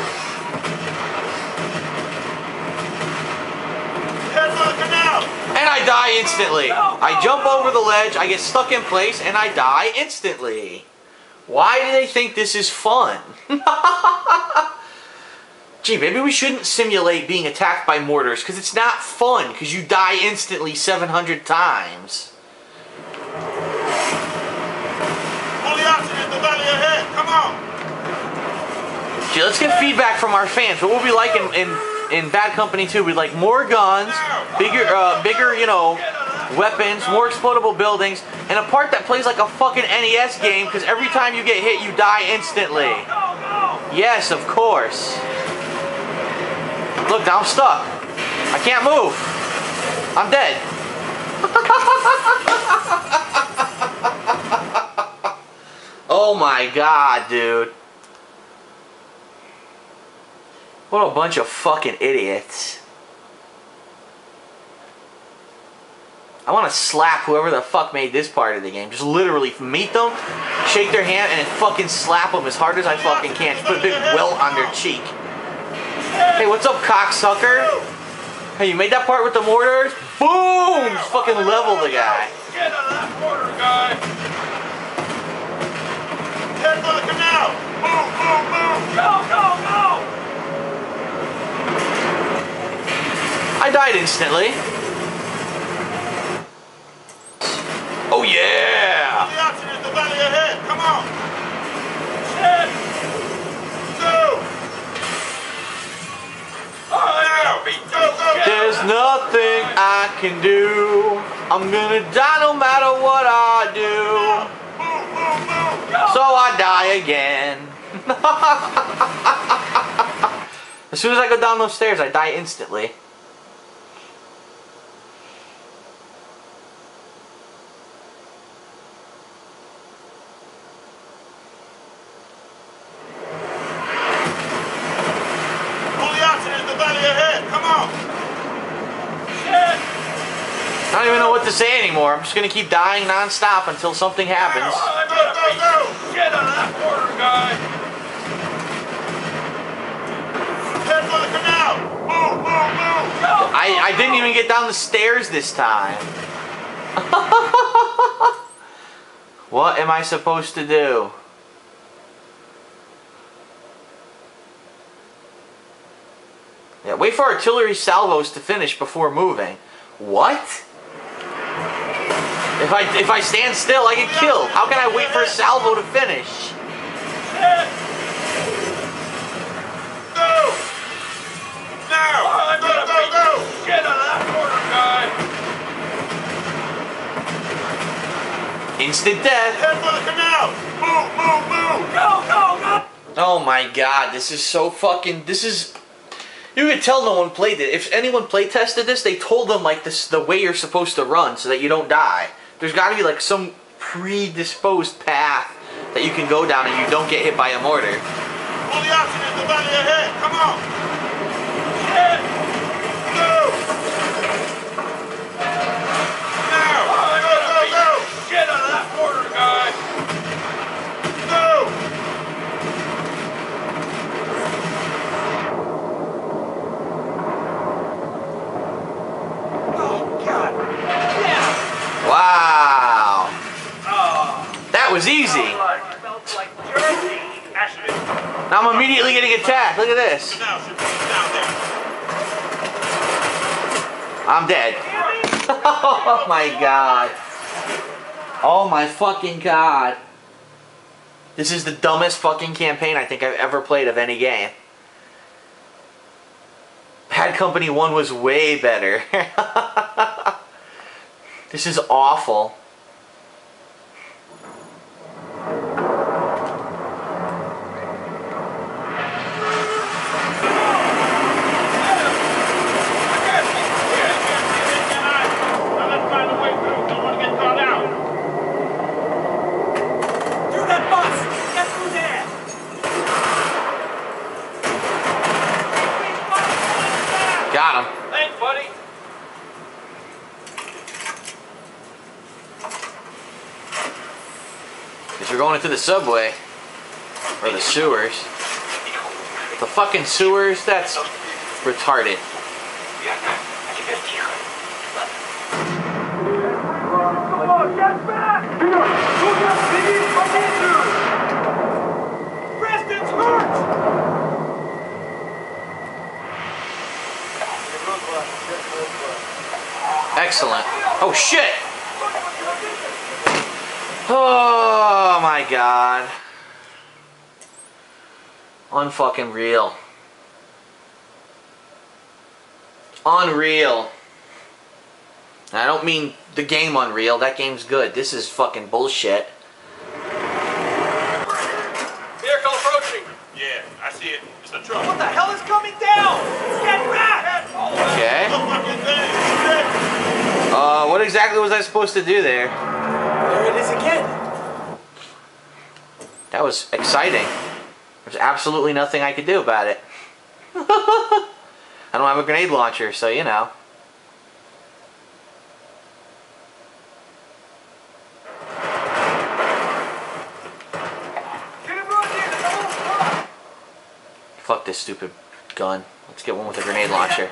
Head for the canal! And I die instantly. I jump over the ledge, I get stuck in place, and I die instantly. Why do they think this is fun? (laughs) Gee, maybe we shouldn't simulate being attacked by mortars, because it's not fun, because you die instantly 700 times. Gee, let's get feedback from our fans. What would we like in, in, in Bad Company 2. We'd like more guns, bigger, uh, bigger, you know, weapons, more explodable buildings, and a part that plays like a fucking NES game because every time you get hit, you die instantly. Yes, of course. Look, now I'm stuck. I can't move. I'm dead. (laughs) oh my god, dude. What a bunch of fucking idiots. I want to slap whoever the fuck made this part of the game. Just literally meet them, shake their hand, and fucking slap them as hard as I fucking can. Just put a big welt on their cheek. Hey, what's up, cocksucker? Hey, you made that part with the mortars? Boom! Just fucking level the guy. Get out of that corner, guy! Head the canal! Move, move, move! Go, go, go! I died instantly. Oh yeah! The option is the valley ahead. Come on! Two! Oh! There's nothing I can do. I'm gonna die no matter what I do. So I die again. (laughs) as soon as I go down those stairs, I die instantly. Only option is the valley ahead. Come on! Head! I don't even know what to say anymore. I'm just gonna keep dying nonstop until something happens. I, I didn't even get down the stairs this time. (laughs) what am I supposed to do? Yeah, wait for artillery salvos to finish before moving. What? If I if I stand still, I get killed. How can I wait for a salvo to finish? Go! Now! Go, go, go! Get of that corner, guy! Instant death. Head for the canal! Move, move, move! Go, go, go! Oh my god, this is so fucking. This is. You can tell no one played it. If anyone play tested this, they told them like this the way you're supposed to run so that you don't die. There's got to be like some predisposed path that you can go down and you don't get hit by a mortar. Is the valley ahead. Come on! Head! Was easy. Now I'm immediately getting attacked. Look at this. I'm dead. (laughs) oh my god. Oh my fucking god. This is the dumbest fucking campaign I think I've ever played of any game. Bad Company 1 was way better. (laughs) this is awful. Now let's find a way through. Don't want to get caught out. Through that bus! Get through there! Got him. Thanks, buddy. Because you're going into the subway. Or the sewers. The fucking sewers? That's retarded. Excellent. Oh shit! Oh my god. Unfucking real. Unreal. I don't mean the game Unreal. That game's good. This is fucking bullshit. Vehicle approaching. Yeah, I see it. It's a truck. What the hell is coming down? Get back! Okay. The fucking thing. Shit. Uh, what exactly was I supposed to do there? There it is again. That was exciting. There's absolutely nothing I could do about it. (laughs) I don't have a grenade launcher, so you know. Fuck this stupid gun. Let's get one with a grenade launcher.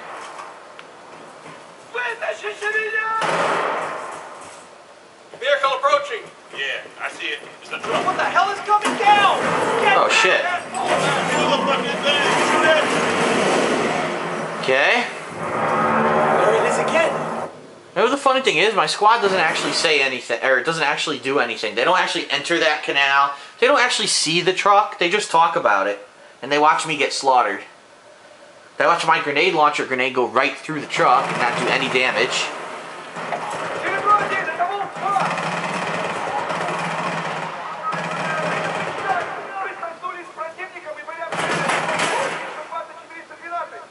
Vehicle approaching. Yeah, I see it. It's a truck. What the hell is coming down? Get Oh shit. Do the fucking thing. Shit. Okay. There it is again. You know, the funny thing is, my squad doesn't actually say anything, or it doesn't actually do anything. They don't actually enter that canal. They don't actually see the truck. They just talk about it. And they watch me get slaughtered. They watch my grenade launcher grenade go right through the truck and not do any damage.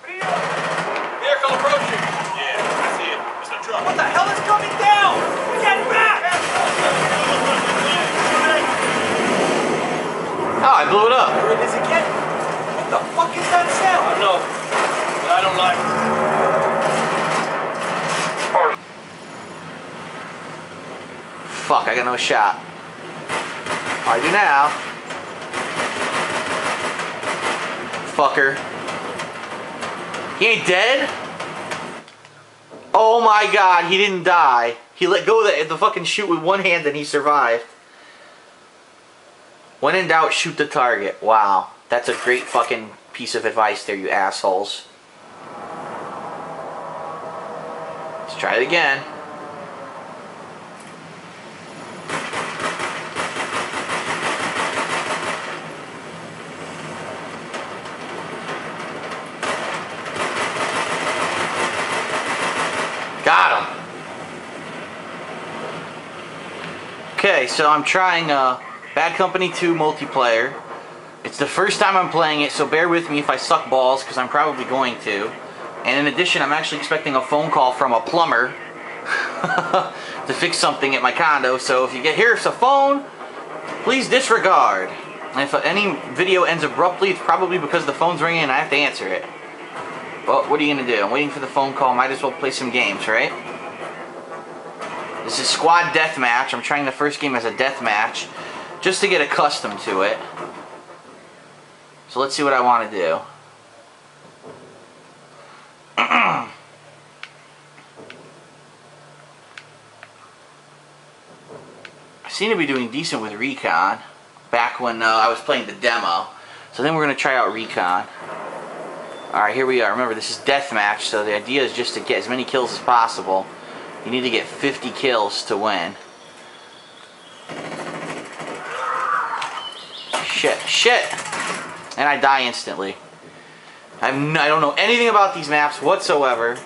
Vehicle approaching. Yeah, I see it. It's a truck. What the hell is coming down? Get back! Oh, I blew it up. There it is again. What the fuck is that sound? No, but I don't like it. Fuck, I got no shot. I do now. Fucker. He ain't dead? Oh my god, he didn't die. He let go of the, the fucking shoot with one hand and he survived. When in doubt, shoot the target. Wow. That's a great fucking piece of advice there, you assholes. Let's try it again. Got him. Okay, so I'm trying uh, Bad Company 2 multiplayer. It's the first time I'm playing it, so bear with me if I suck balls, because I'm probably going to. And in addition, I'm actually expecting a phone call from a plumber (laughs) to fix something at my condo. So if you get here's a phone, please disregard. And if any video ends abruptly, it's probably because the phone's ringing and I have to answer it. Well, what are you gonna do? I'm waiting for the phone call. Might as well play some games, right? This is squad deathmatch. I'm trying the first game as a deathmatch, just to get accustomed to it. So let's see what I want to do. (clears throat) I seem to be doing decent with recon. Back when uh, I was playing the demo. So then we're gonna try out recon. Alright, here we are. Remember, this is deathmatch, so the idea is just to get as many kills as possible. You need to get 50 kills to win. Shit! And I die instantly. I don't know anything about these maps whatsoever.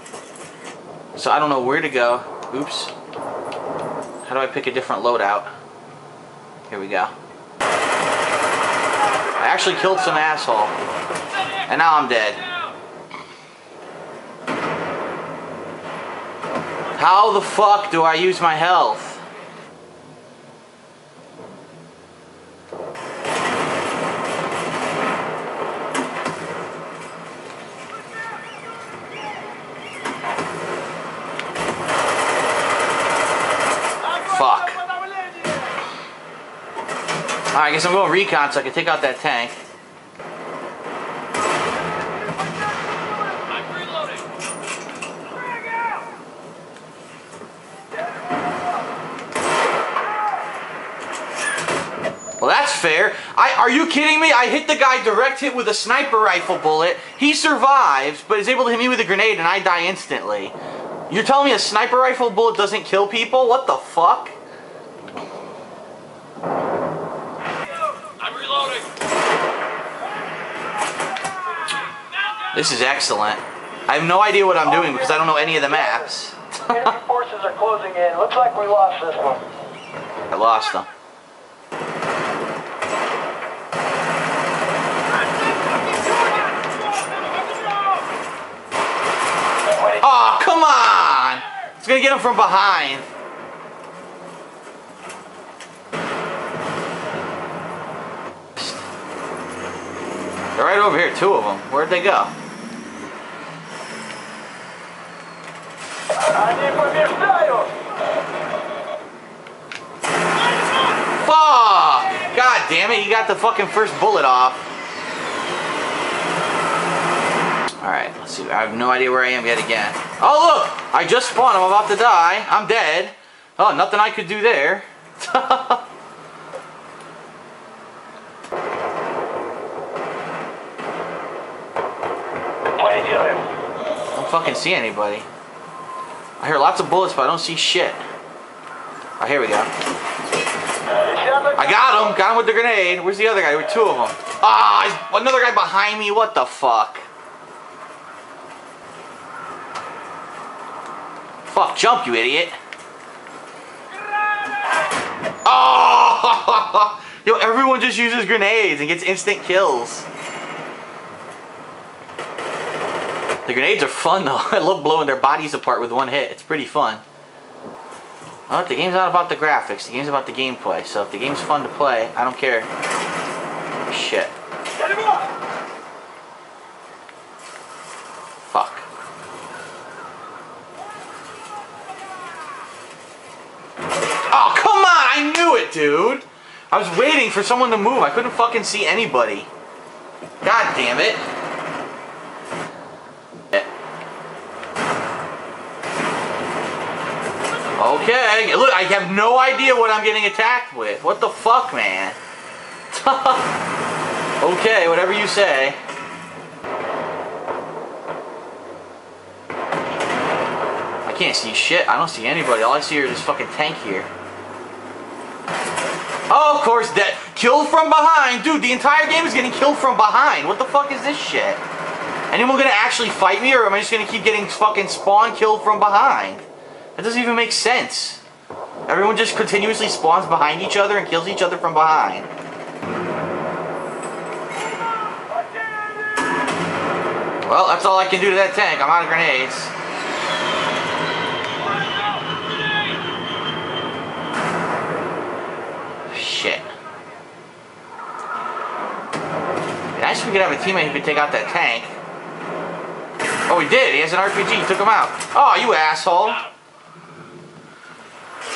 So I don't know where to go. Oops. How do I pick a different loadout? Here we go. I actually killed some asshole. And now I'm dead. How the fuck do I use my health? Fuck. Alright, I guess I'm going recon so I can take out that tank. Well, that's fair. I are you kidding me? I hit the guy direct hit with a sniper rifle bullet. He survives, but is able to hit me with a grenade, and I die instantly. You're telling me a sniper rifle bullet doesn't kill people? What the fuck? I'm reloading. This is excellent. I have no idea what I'm doing because I don't know any of the maps. Enemy forces are closing in. Looks like we lost this one. I lost them. Oh, come on! It's gonna get him from behind. They're right over here, two of them. Where'd they go? Fuck! God damn it, you got the fucking first bullet off. Alright, let's see. I have no idea where I am yet again. Oh, look! I just spawned. I'm about to die. I'm dead. Oh, nothing I could do there. (laughs) I don't fucking see anybody. I hear lots of bullets, but I don't see shit. Oh, here we go. I got him. Got him with the grenade. Where's the other guy? There were two of them. Ah, he's- another guy behind me. What the fuck? Fuck, jump, you idiot. Oh! (laughs) Yo, everyone just uses grenades and gets instant kills. The grenades are fun though. (laughs) I love blowing their bodies apart with one hit. It's pretty fun. Well, the game's not about the graphics. The game's about the gameplay. So if the game's fun to play, I don't care. Shit. Fuck. Oh, come on! I knew it, dude! I was waiting for someone to move. I couldn't fucking see anybody. God damn it. Okay, look, I have no idea what I'm getting attacked with. What the fuck, man? (laughs) okay, whatever you say. I can't see shit. I don't see anybody. All I see is this fucking tank here. Oh, of course, that killed from behind. Dude, the entire game is getting killed from behind. What the fuck is this shit? Anyone gonna actually fight me, or am I just gonna keep getting fucking spawn killed from behind? That doesn't even make sense. Everyone just continuously spawns behind each other and kills each other from behind. Well, that's all I can do to that tank. I'm out of grenades. Shit. Nice if we could have a teammate who could take out that tank. Oh, he did. He has an RPG. He took him out. Oh, you asshole.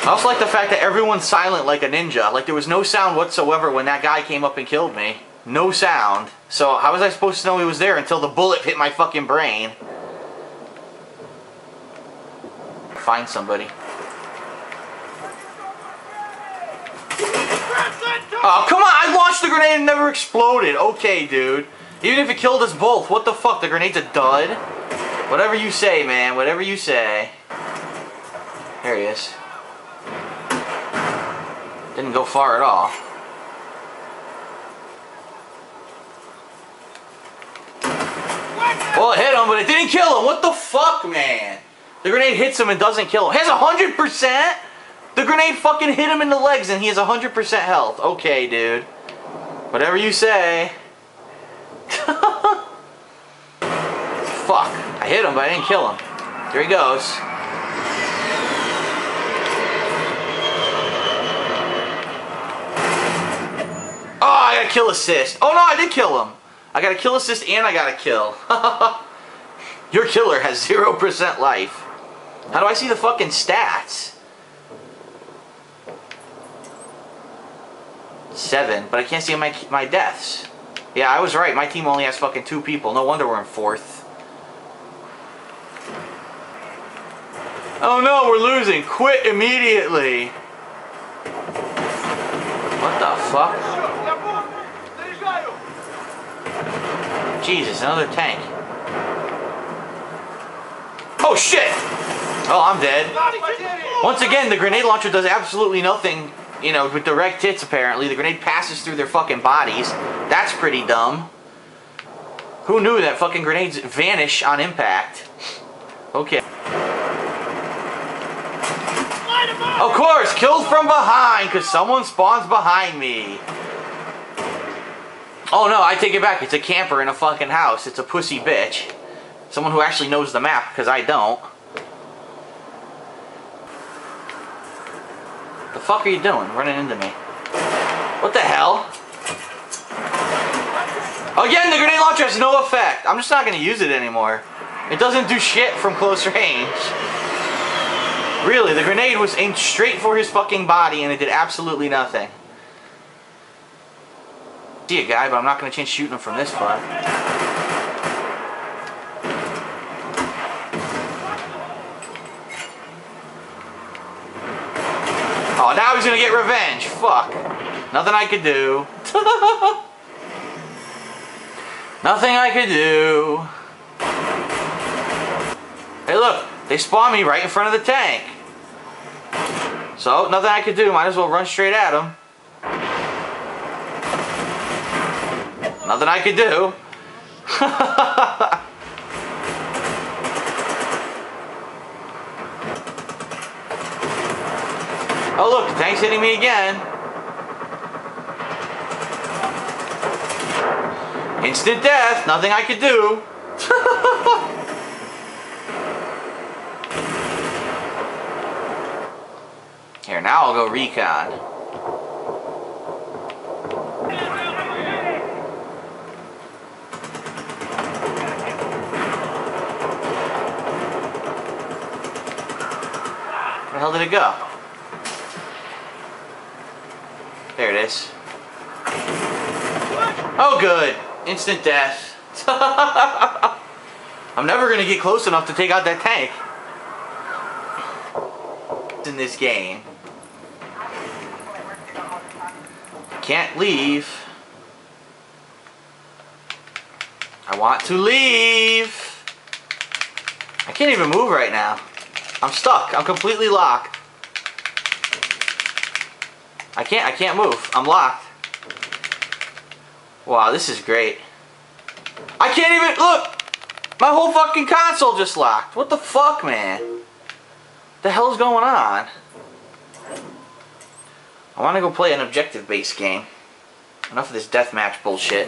I also like the fact that everyone's silent like a ninja. Like there was no sound whatsoever when that guy came up and killed me. No sound. So how was I supposed to know he was there until the bullet hit my fucking brain? Find somebody. Oh, come on! I launched the grenade and never exploded. Okay, dude. Even if it killed us both, what the fuck? The grenade's a dud? Whatever you say, man. Whatever you say. There he is. Didn't go far at all. Well, it hit him, but it didn't kill him. What the fuck, man? The grenade hits him and doesn't kill him. He has 100%? The grenade fucking hit him in the legs and he has 100% health. Okay, dude. Whatever you say. (laughs) Fuck. I hit him, but I didn't kill him. Here he goes. Oh, I got a kill assist. Oh no, I did kill him. I got a kill assist and I got a kill. (laughs) Your killer has 0% life. How do I see the fucking stats? Seven, but I can't see my, my deaths. Yeah, I was right. My team only has fucking two people. No wonder we're in fourth. Oh no, we're losing. Quit immediately. What the fuck? Jesus, another tank. Oh shit! Oh, I'm dead. Once again, the grenade launcher does absolutely nothing, you know, with direct hits apparently. The grenade passes through their fucking bodies. That's pretty dumb. Who knew that fucking grenades vanish on impact? Okay. Of course, killed from behind because someone spawns behind me. Oh no, I take it back. It's a camper in a fucking house. It's a pussy bitch. Someone who actually knows the map because I don't. The fuck are you doing? Running into me. What the hell? Again, the grenade launcher has no effect. I'm just not going to use it anymore. It doesn't do shit from close range. Really, the grenade was aimed straight for his fucking body and it did absolutely nothing. See a guy, but I'm not going to change shooting him from this far. Oh, now he's going to get revenge. Fuck. Nothing I could do. (laughs) Nothing I could do. Hey look, they spawned me right in front of the tank. So, nothing I could do, might as well run straight at him. Nothing I could do. (laughs) oh look, the tank's hitting me again. Instant death, nothing I could do. (laughs) Here, now I'll go recon. Where the hell did it go? There it is. Oh good. Instant death. (laughs) I'm never gonna get close enough to take out that tank. In this game. Can't leave. I want to leave. I can't even move right now. I'm stuck. I'm completely locked. I can't I can't move. I'm locked. Wow, this is great. I can't even look. My whole fucking console just locked. What the fuck, man? The hell's going on? I want to go play an objective-based game. Enough of this deathmatch bullshit.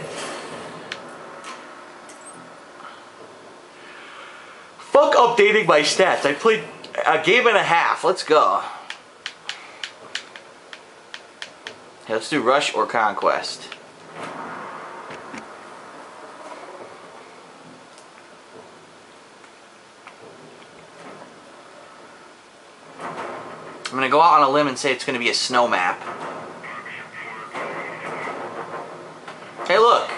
Fuck updating my stats. I played a game and a half. Let's go. Let's do Rush or Conquest. I'm gonna go out on a limb and say it's gonna be a snow map. Hey look!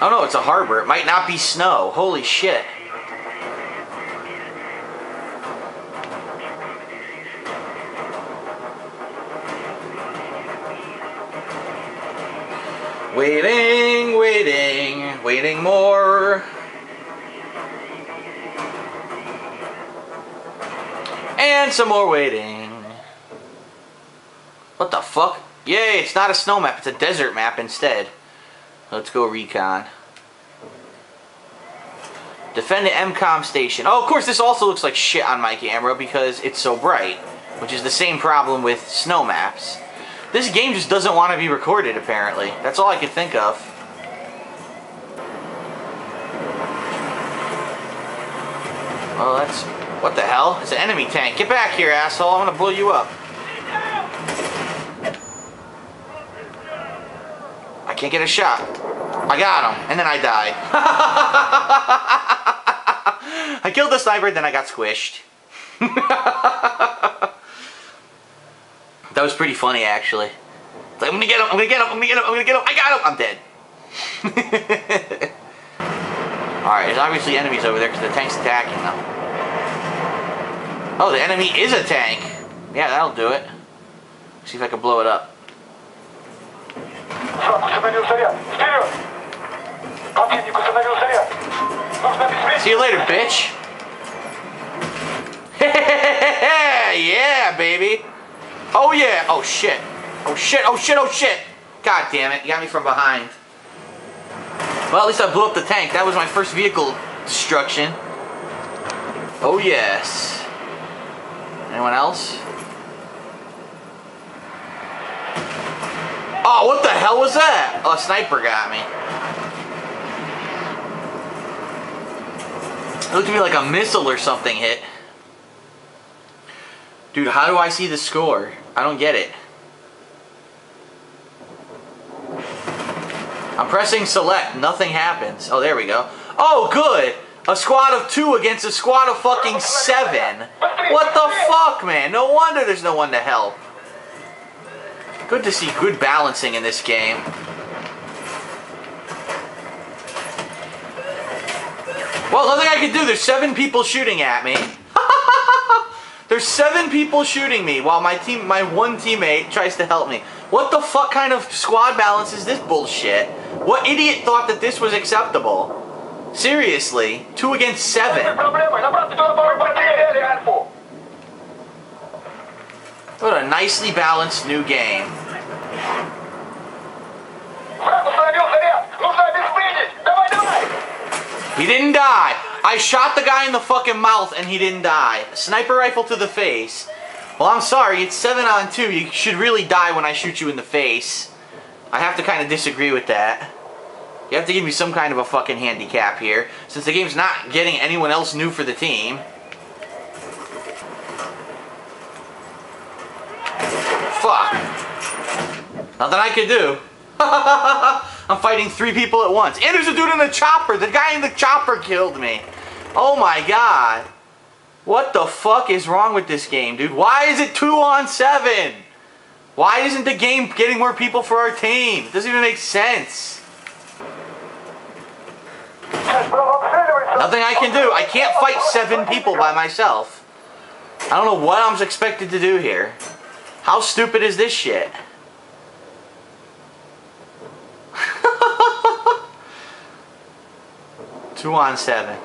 Oh no, it's a harbor. It might not be snow. Holy shit. Waiting, waiting, waiting more. And some more waiting. What the fuck? Yay, it's not a snow map, it's a desert map instead. Let's go recon. Defend the MCOM station. Oh, of course, this also looks like shit on my camera because it's so bright, which is the same problem with snow maps. This game just doesn't want to be recorded, apparently. That's all I could think of. Oh, that's... What the hell? It's an enemy tank. Get back here, asshole. I'm gonna blow you up. I can't get a shot. I got him, and then I died. (laughs) I killed the sniper, then I got squished. (laughs) that was pretty funny, actually. Like, I'm gonna get him, I'm gonna get him, I'm gonna get him, I'm gonna get him. I got him, I'm dead. (laughs) Alright, there's obviously enemies over there because the tank's attacking them. Oh, the enemy is a tank. Yeah, that'll do it. See if I can blow it up. See you later, bitch. (laughs) yeah, baby. Oh, yeah. Oh, shit. Oh, shit. Oh, shit. Oh, shit. God damn it. You got me from behind. Well, at least I blew up the tank. That was my first vehicle destruction. Oh, yes. Anyone else? Oh, what the hell was that? Oh, a sniper got me. It looked to me like a missile or something hit. Dude, how do I see the score? I don't get it. I'm pressing select. Nothing happens. Oh, there we go. Oh, good. A squad of two against a squad of fucking seven. What the fuck, man? No wonder there's no one to help. Good to see good balancing in this game. Well, nothing I can do. There's seven people shooting at me. (laughs) There's seven people shooting me while my team, my one teammate tries to help me. What the fuck kind of squad balance is this bullshit? What idiot thought that this was acceptable? Seriously, two against seven. What a nicely balanced new game. He didn't die. I shot the guy in the fucking mouth and he didn't die. Sniper rifle to the face. Well, I'm sorry, it's 7 on 2. You should really die when I shoot you in the face. I have to kind of disagree with that. You have to give me some kind of a fucking handicap here, since the game's not getting anyone else new for the team. Fuck. Nothing I could do. (laughs) I'm fighting three people at once. And there's a dude in the chopper. The guy in the chopper killed me. Oh my god. What the fuck is wrong with this game, dude? Why is it two on seven? Why isn't the game getting more people for our team? It doesn't even make sense. Nothing I can do. I can't fight seven people by myself. I don't know what I'm expected to do here. How stupid is this shit? Two on seven.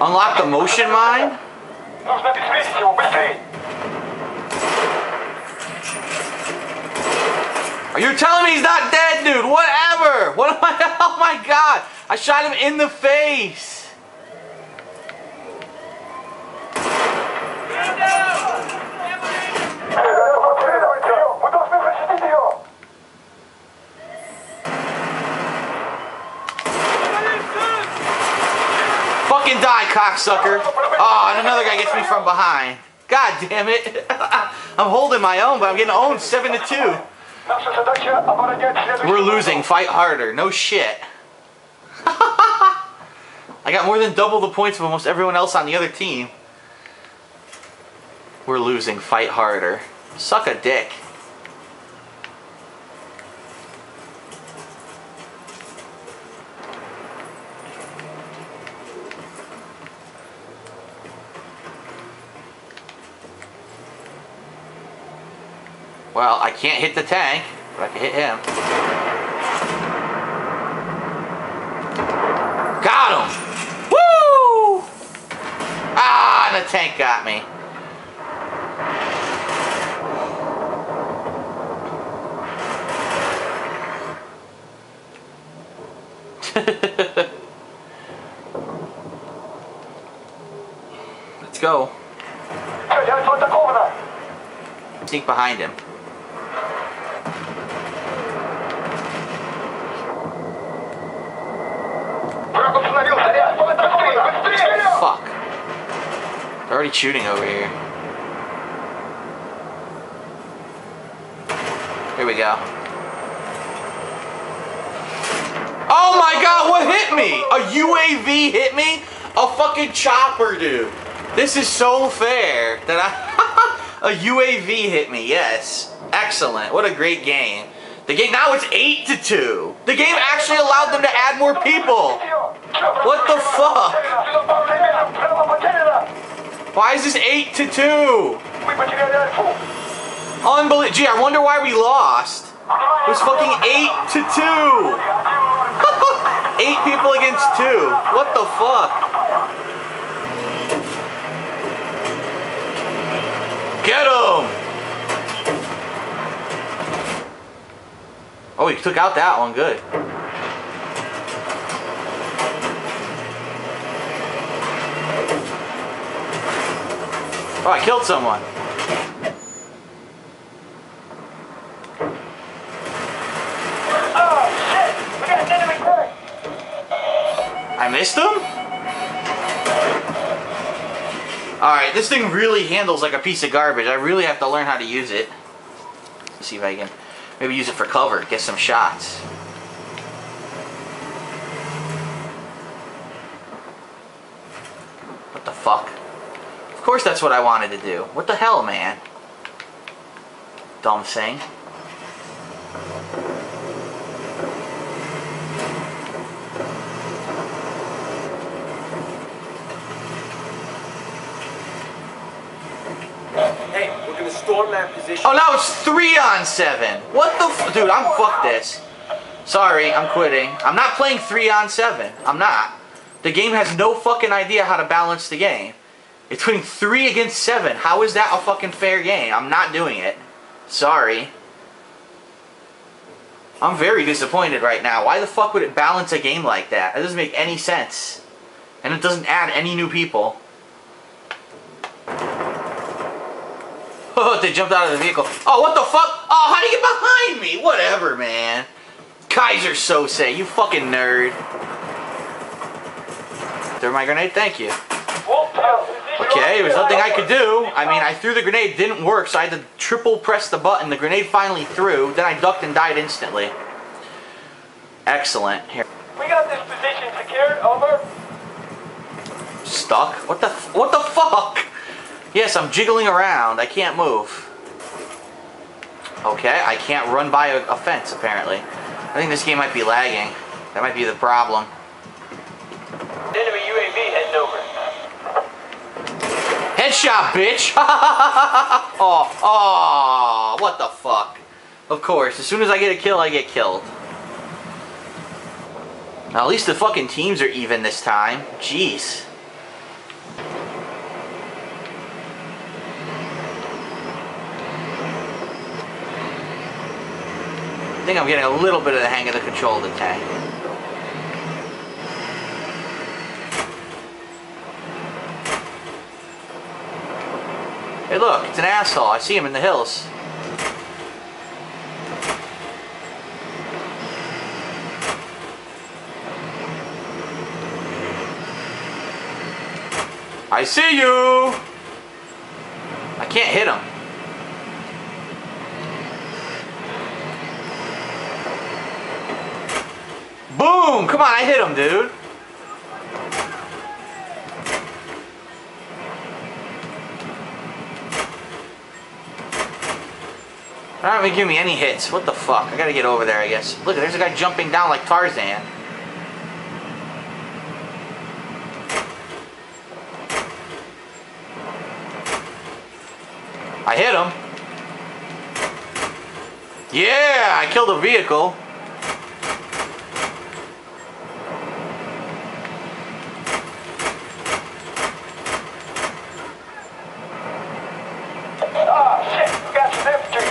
Unlock the motion mine? Are you telling me he's not dead, dude? Whatever. (laughs) What am I? (laughs) Oh my god. I shot him in the face. fucking die, cocksucker. Oh, and another guy gets me from behind. God damn it. (laughs) I'm holding my own, but I'm getting owned 7 to 2. We're losing. Fight harder. No shit. (laughs) I got more than double the points of almost everyone else on the other team. We're losing. Fight harder. Suck a dick. Well, I can't hit the tank, but I can hit him. Got him! Woo! Ah, and the tank got me. (laughs) Let's go. Sneak behind him. Враг установил заряд! Быстрее, быстрее! Fuck. They're already shooting over here. Here we go. Oh my god, what hit me? A UAV hit me? A fucking chopper, dude. This is so fair that I. (laughs) a UAV hit me, yes. Excellent. What a great game. The game now it's eight to two. The game actually allowed them to add more people. What the fuck? Why is this eight to two? Unbelievable. Gee, I wonder why we lost. It was fucking eight to two. (laughs) eight people against two. What the fuck? Get him! Oh, took out that one. Good. Oh, I killed someone. Oh! I missed him? Alright, this thing really handles like a piece of garbage. I really have to learn how to use it. Let's see if I can maybe use it for cover, get some shots. What the fuck? Of course that's what I wanted to do. What the hell, man? Dumb thing. Hey, we're gonna storm that position. Oh, now it's three on seven. What the dude? I'm fuck this. Sorry, I'm quitting. I'm not playing three on seven. I'm not. The game has no fucking idea how to balance the game. It's putting three against seven. How is that a fucking fair game? I'm not doing it. Sorry. I'm very disappointed right now. Why the fuck would it balance a game like that? That doesn't make any sense. And it doesn't add any new people. Oh, (laughs) they jumped out of the vehicle. Oh, what the fuck? Oh, how do you get behind me? Whatever, man. Keyser Söze, you fucking nerd. Throw my grenade, thank you. Okay, there was nothing I could do. I mean, I threw the grenade, didn't work, so I had to triple press the button. The grenade finally threw, then I ducked and died instantly. Excellent. Here. We got this position secured, over. Stuck? What the f- what the fuck? Yes, I'm jiggling around. I can't move. Okay, I can't run by a, a fence apparently. I think this game might be lagging. That might be the problem. Enemy UAV heading over. Headshot, bitch! (laughs) oh, oh, what the fuck? Of course, as soon as I get a kill, I get killed. Now, at least the fucking teams are even this time. Jeez. I think I'm getting a little bit of the hang of the control of the tank. Hey look, it's an asshole. I see him in the hills. I see you! I can't hit him. Boom! Come on, I hit him, dude. Not even giving me any hits. What the fuck? I gotta get over there, I guess. Look, there's a guy jumping down like Tarzan. I hit him. Yeah, I killed a vehicle. Oh, shit! We got some infantry.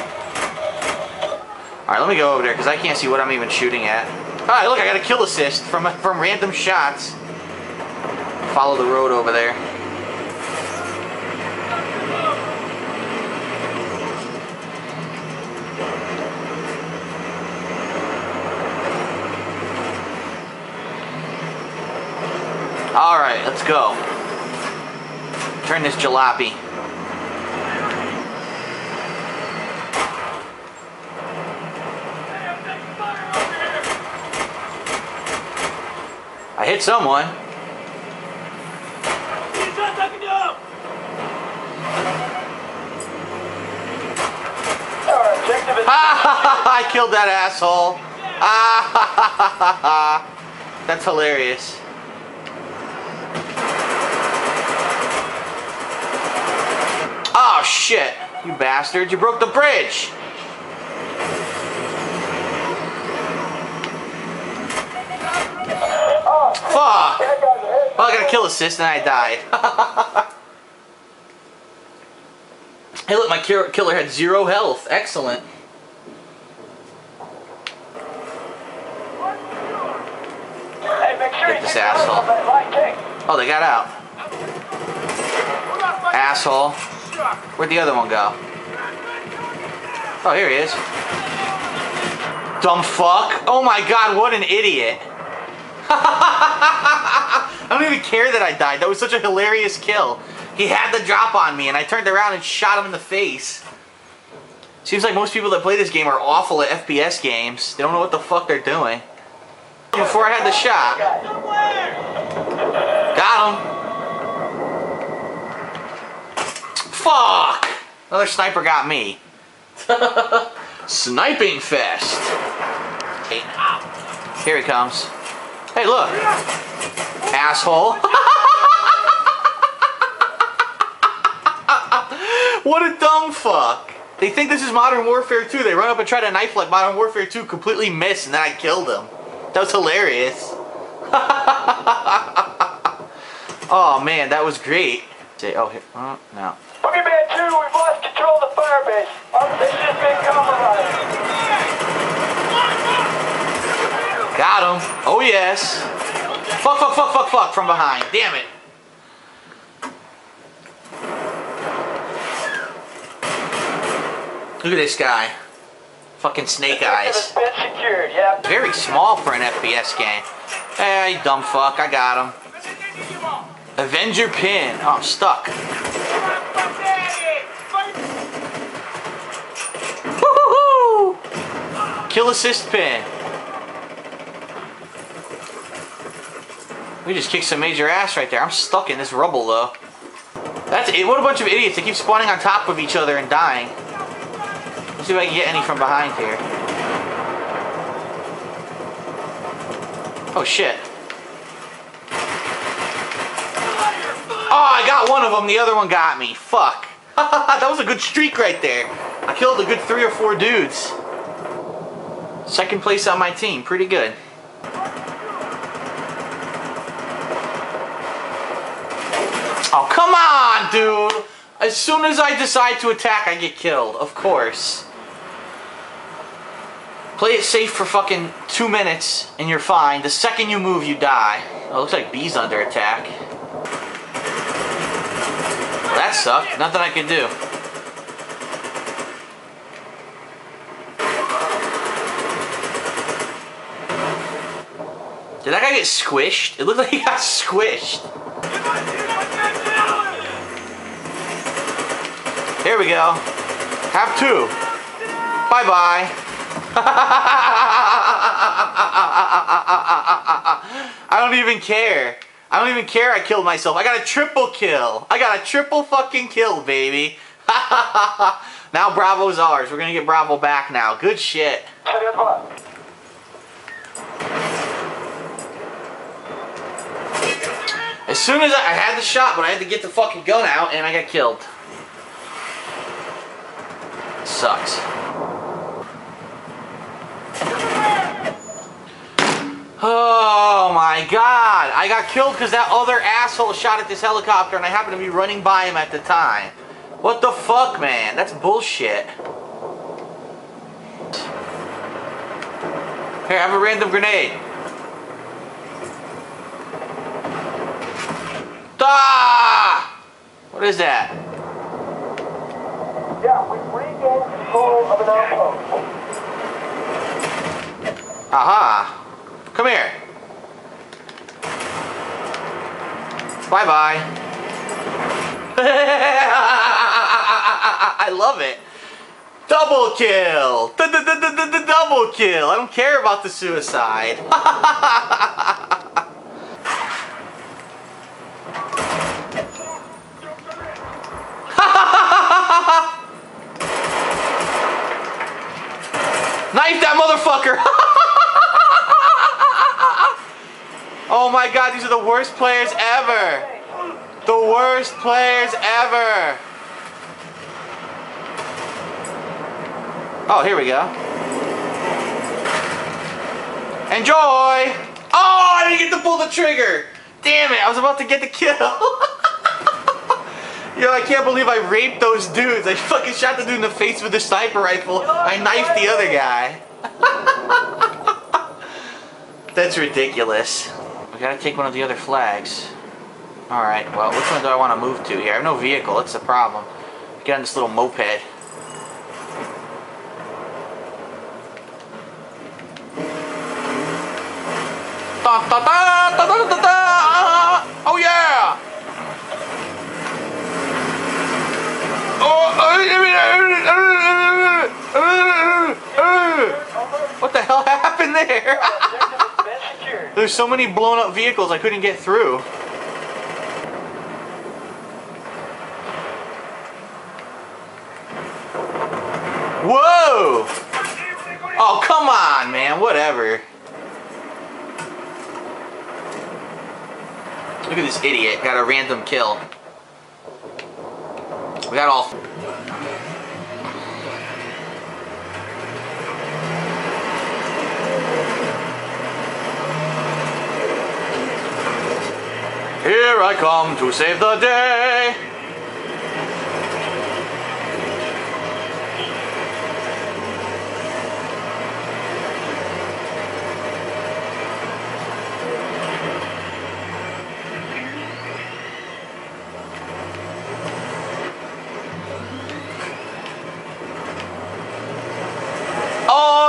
Alright, let me go over there because I can't see what I'm even shooting at. Alright, look, I got a kill assist from, from random shots. Follow the road over there. Alright, let's go. Turn this jalopy. Hit someone. (laughs) I killed that asshole. (laughs) That's hilarious. Oh shit, you bastard, you broke the bridge. kill assist and I died. (laughs) hey look, my killer had zero health. Excellent. Get this asshole. Oh, they got out. Asshole. Where'd the other one go? Oh, here he is. Dumb fuck. Oh my god, what an idiot. (laughs) I don't even care that I died. That was such a hilarious kill. He had the drop on me, and I turned around and shot him in the face. Seems like most people that play this game are awful at FPS games. They don't know what the fuck they're doing. Before I had the shot. Got him. Fuck! Another sniper got me. (laughs) Sniping fest. Ah. Here he comes. Hey, look. Asshole. (laughs) what a dumb fuck. They think this is Modern Warfare 2. They run up and try to knife like Modern Warfare 2, completely miss, and then I killed him. That was hilarious. (laughs) oh man, that was great. Oh, here, oh, no. Boogeyman 2, we've lost control of the fire base. Our position has been compromised. Got him. Oh yes. Fuck, fuck, fuck, fuck, fuck from behind. Damn it. Look at this guy. Fucking snake eyes. It's been secured, yeah. Very small for an FPS game. Hey, dumb fuck. I got him. Avenger pin. Oh, I'm stuck. Kill assist pin. We just kicked some major ass right there. I'm stuck in this rubble though. That's it. What a bunch of idiots. They keep spawning on top of each other and dying. Let's see if I can get any from behind here. Oh shit. Oh, I got one of them. The other one got me. Fuck. (laughs) that was a good streak right there. I killed a good three or four dudes. Second place on my team. Pretty good. Oh, come on, dude. As soon as I decide to attack, I get killed. Of course. Play it safe for fucking two minutes and you're fine. The second you move, you die. Oh, looks like B's under attack. Well, that sucked. Nothing I could do. Did that guy get squished? It looked like he got (laughs) squished. Here we go. Have two. Bye bye. (laughs) I don't even care. I don't even care I killed myself. I got a triple kill. I got a triple fucking kill, baby. (laughs) now Bravo's ours. We're gonna get Bravo back now. Good shit. As soon as I, I had the shot, but I had to get the fucking gun out and I got killed. Sucks. Oh my god! I got killed because that other asshole shot at this helicopter and I happened to be running by him at the time. What the fuck, man? That's bullshit. Here, I have a random grenade. Ah! What is that? Yeah, we've Aha! Come here. Bye bye. (laughs) I love it. Double kill! The double kill! I don't care about the suicide. (laughs) (laughs) Knife that motherfucker! (laughs) oh my god, these are the worst players ever! The worst players ever! Oh, here we go. Enjoy! Oh, I didn't get to pull the trigger! Damn it, I was about to get the kill! (laughs) Yo, I can't believe I raped those dudes. I fucking shot the dude in the face with a sniper rifle. I knifed the other guy. (laughs) That's ridiculous. We gotta take one of the other flags. Alright, well, which one do I want to move to here? I have no vehicle, that's the problem. Get on this little moped. Da, da, da. Oh yeah! What the hell happened there? (laughs) There's so many blown up vehicles I couldn't get through. Whoa! Oh, come on, man. Whatever. Look at this idiot. Got a random kill. We got all... Here I come to save the day.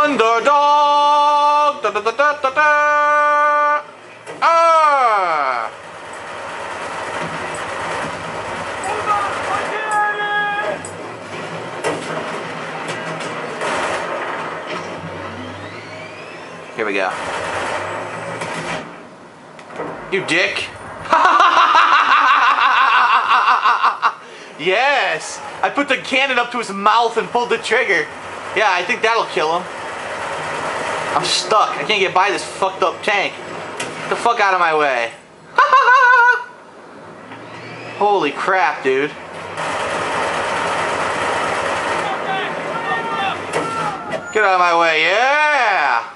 Underdog! Da, da, da, da, da, da. Ah! Here we go. You dick. (laughs) yes! I put the cannon up to his mouth and pulled the trigger. Yeah, I think that'll kill him. I'm stuck. I can't get by this fucked up tank. Get the fuck out of my way. (laughs) Holy crap, dude. Get out of my way, yeah!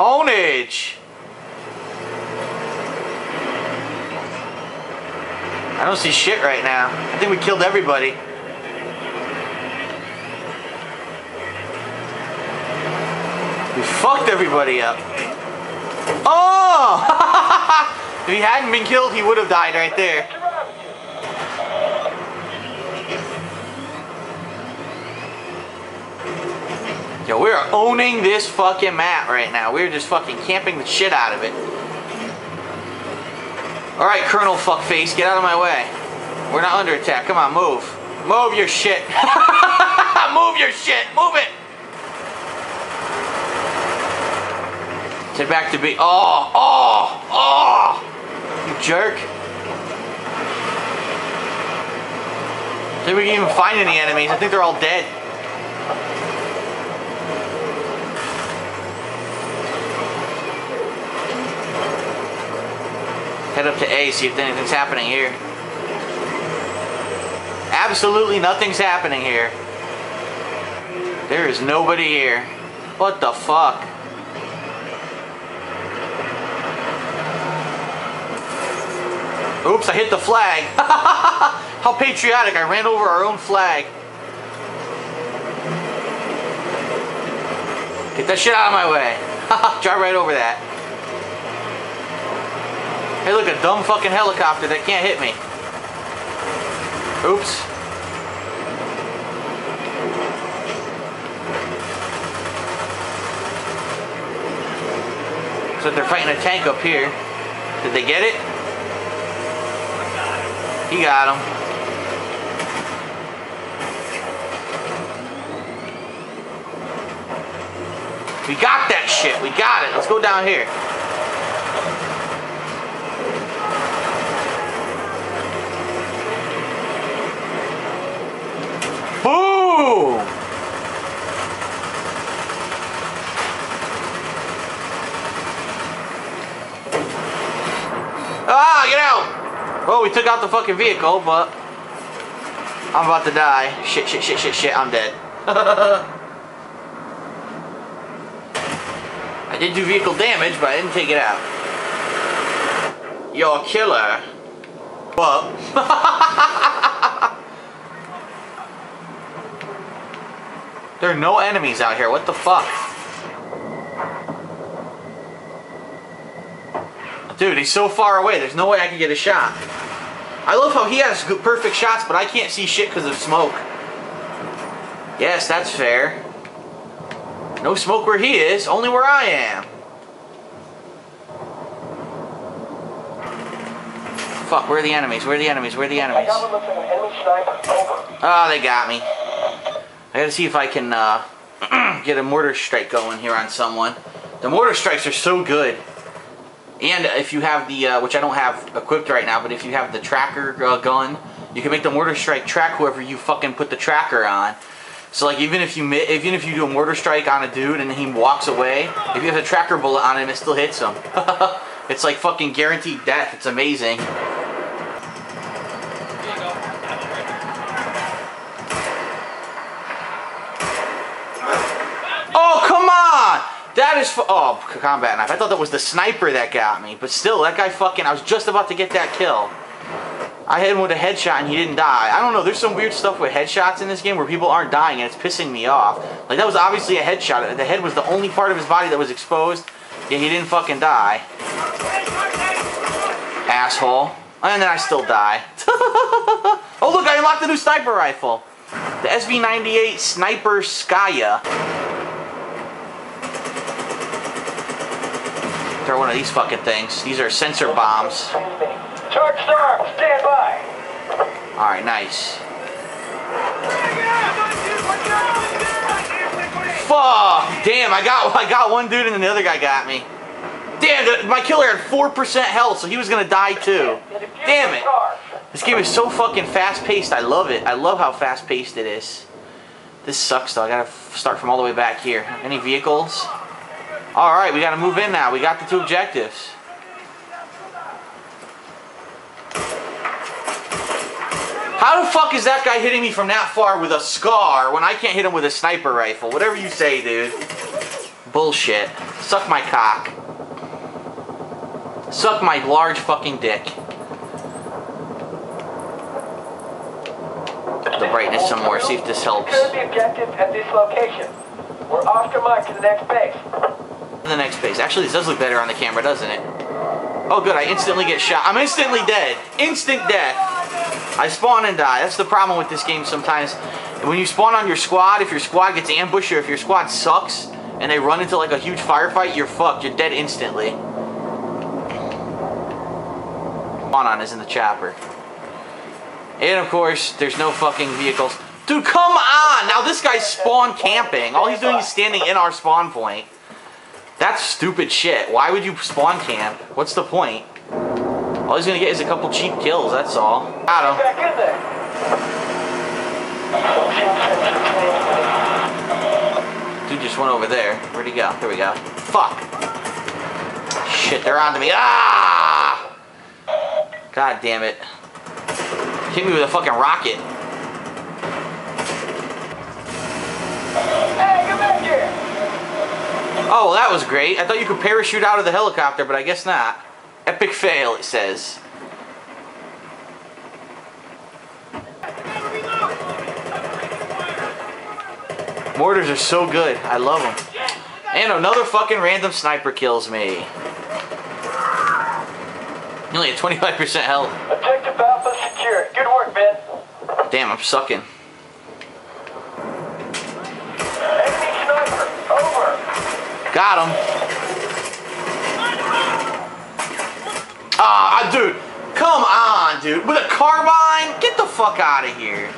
Ownage! I don't see shit right now. I think we killed everybody. We fucked everybody up. Oh! (laughs) if he hadn't been killed, he would have died right there. Yo, we are owning this fucking map right now. We're just fucking camping the shit out of it. Alright, Colonel Fuckface, get out of my way. We're not under attack. Come on, move. Move your shit. (laughs) move your shit. Move it. Head back to B. Oh, oh, oh! You jerk. Did we even find any enemies? I think they're all dead. Head up to A, see if anything's happening here. Absolutely nothing's happening here. There is nobody here. What the fuck? Oops, I hit the flag. (laughs) How patriotic, I ran over our own flag. Get that shit out of my way. (laughs) Drive right over that. Hey, look, a dumb fucking helicopter that can't hit me. Oops. So they're fighting a tank up here. Did they get it? He got him. We got that shit. We got it. Let's go down here. Boom! Ah, get out! The fucking vehicle, but I'm about to die. Shit, shit, shit, shit, shit, I'm dead. (laughs) I did do vehicle damage, but I didn't take it out. You're a killer. Well. (laughs) there are no enemies out here. What the fuck? Dude, he's so far away. There's no way I can get a shot. I love how he has good, perfect shots, but I can't see shit because of smoke. Yes, that's fair. No smoke where he is, only where I am. Fuck, where are the enemies? Where are the enemies? Where are the enemies? got one looks like an enemy sniper. Over. Oh, they got me. I gotta see if I can uh, (clears throat) get a mortar strike going here on someone. The mortar strikes are so good. And if you have the, uh, which I don't have equipped right now, but if you have the tracker uh, gun, you can make the mortar strike track whoever you fucking put the tracker on. So like even if you even if you do a mortar strike on a dude and he walks away, if you have a tracker bullet on him, it still hits him. (laughs) it's like fucking guaranteed death. It's amazing. Oh, come on! That is fu- oh combat knife. I thought that was the sniper that got me, but still, that guy fucking. I was just about to get that kill. I hit him with a headshot and he didn't die. I don't know. There's some weird stuff with headshots in this game where people aren't dying and it's pissing me off. Like that was obviously a headshot. The head was the only part of his body that was exposed. Yeah, he didn't fucking die. Asshole. And then I still die. (laughs) oh look, I unlocked the new sniper rifle. The SV98 Sniper Skya. Throw one of these fucking things. These are sensor bombs. Charge arm, stand by. Alright, nice. Fuck! Damn, I got I got one dude and then the other guy got me. Damn, my killer had 4% health, so he was gonna die too. Damn it. This game is so fucking fast paced. I love it. I love how fast paced it is. This sucks though. I gotta start from all the way back here. Any vehicles? Alright, we gotta move in now. We got the two objectives. How the fuck is that guy hitting me from that far with a scar when I can't hit him with a sniper rifle? Whatever you say, dude. Bullshit. Suck my cock. Suck my large fucking dick. The brightness some more, see if this helps. Secure the at this location. We're off to mark to the next base. The next phase. Actually, this does look better on the camera, doesn't it? Oh, good. I instantly get shot. I'm instantly dead. Instant death. I spawn and die. That's the problem with this game sometimes. When you spawn on your squad, if your squad gets ambushed or if your squad sucks and they run into like a huge firefight, you're fucked. You're dead instantly. Spawn on is in the chopper. And of course, there's no fucking vehicles. Dude, come on! Now this guy's spawn camping. All he's doing is standing in our spawn point. That's stupid shit. Why would you spawn camp? What's the point? All he's gonna get is a couple cheap kills, that's all. Got him. Back in there. Dude just went over there. Where'd he go? There we go. Fuck. Shit, they're onto me. Ah! God damn it. Hit me with a fucking rocket. Hey, come back here. Oh, well, that was great. I thought you could parachute out of the helicopter, but I guess not. Epic fail, it says. Mortars are so good. I love them. And another fucking random sniper kills me. Only have 25% health. Objective Alpha secure. Good work, Ben. Damn, I'm sucking. Enemy sniper. Over. Got him. Ah, dude. Come on, dude. With a carbine? Get the fuck out of here.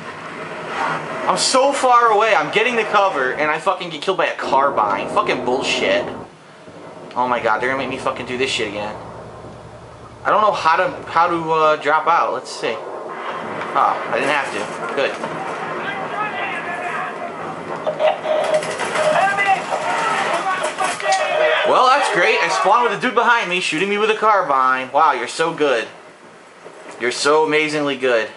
I'm so far away. I'm getting the cover, and I fucking get killed by a carbine. Fucking bullshit. Oh my god, they're gonna make me fucking do this shit again. I don't know how to how to uh, drop out. Let's see. Oh, I didn't have to. Good. Well, that's great. I spawned with a dude behind me shooting me with a carbine. Wow, you're so good. You're so amazingly good.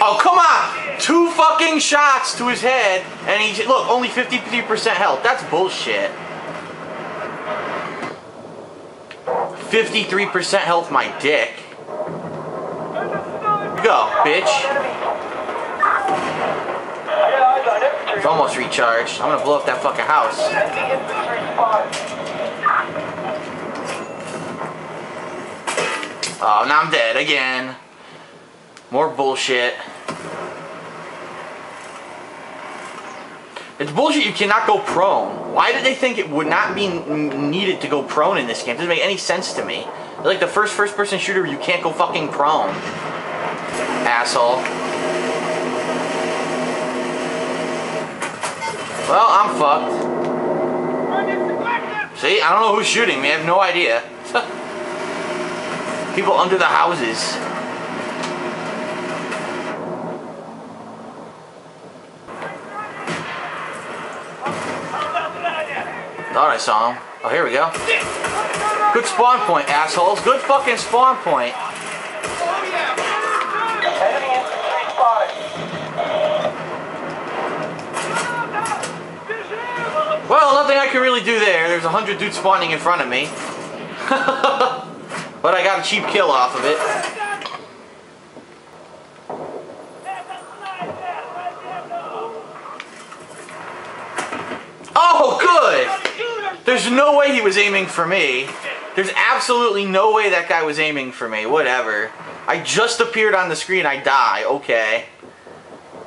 Oh, come on! Two fucking shots to his head, and he look only 53% health. That's bullshit. 53% health, my dick. Go, bitch. I got eyes on infantry It's almost recharged. I'm gonna blow up that fucking house. Oh, now I'm dead again. More bullshit. It's bullshit you cannot go prone. Why did they think it would not be needed to go prone in this game? It doesn't make any sense to me. They're like the first first person shooter you can't go fucking prone. Asshole. Well, I'm fucked. See, I don't know who's shooting me. I have no idea. (laughs) People under the houses. Thought I saw him. Oh, here we go. Good spawn point, assholes. Good fucking spawn point. Well, nothing I can really do there. There's a hundred dudes spawning in front of me. (laughs) but I got a cheap kill off of it. Oh, good! There's no way he was aiming for me. There's absolutely no way that guy was aiming for me. Whatever. I just appeared on the screen. I die. Okay.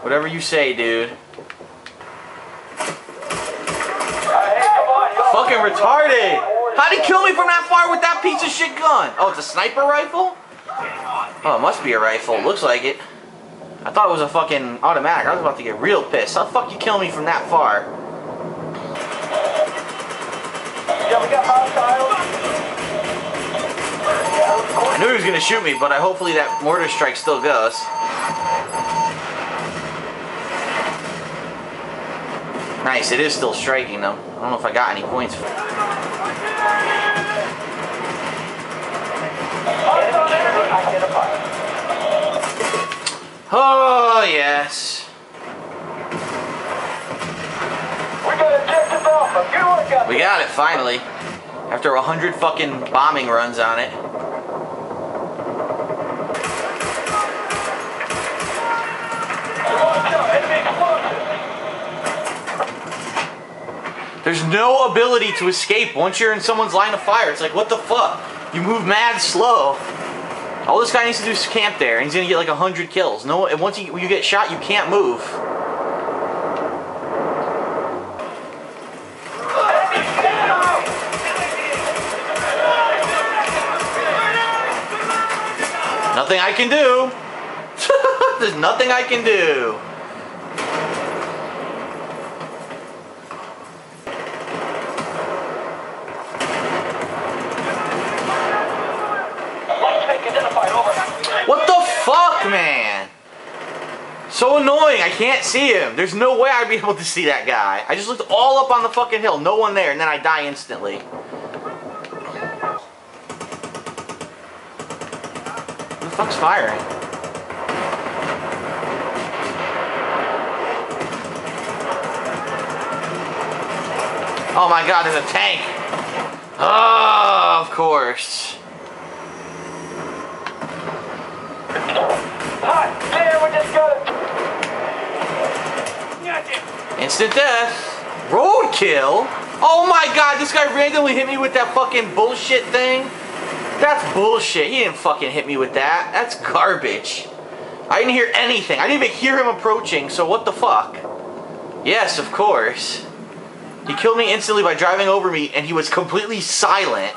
Whatever you say, dude. Hey, come on, y'all. Fucking retarded! How'd he kill me from that far with that piece of shit gun? Oh, it's a sniper rifle? Oh, it must be a rifle. Looks like it. I thought it was a fucking automatic. I was about to get real pissed. How the fuck you kill me from that far? Yeah, we got hostiles. I knew he was gonna shoot me, but I hopefully that mortar strike still goes. Nice, it is still striking them. I don't know if I got any points. For Enemy target identified. Oh, yes. We got objective alpha. Good work out We got it, finally. After a hundred fucking bombing runs on it. Watch out, enemy explosive. There's no ability to escape once you're in someone's line of fire. It's like, what the fuck? You move mad slow. All this guy needs to do is camp there, and he's gonna get like a hundred kills. No, and once you, you get shot, you can't move. Nothing I can do. (laughs) There's nothing I can do. Light tank identified. Over. What the fuck, man? So annoying. I can't see him. There's no way I'd be (laughs) able to see that guy. I just looked all up on the fucking hill. No one there, and then I die instantly. Who the fuck's firing? Oh my god, there's a tank. Oh, of course. Instant death. Roadkill? Oh my god, this guy randomly hit me with that fucking bullshit thing? That's bullshit. He didn't fucking hit me with that. That's garbage. I didn't hear anything. I didn't even hear him approaching, so what the fuck? Yes, of course. He killed me instantly by driving over me, and he was completely silent.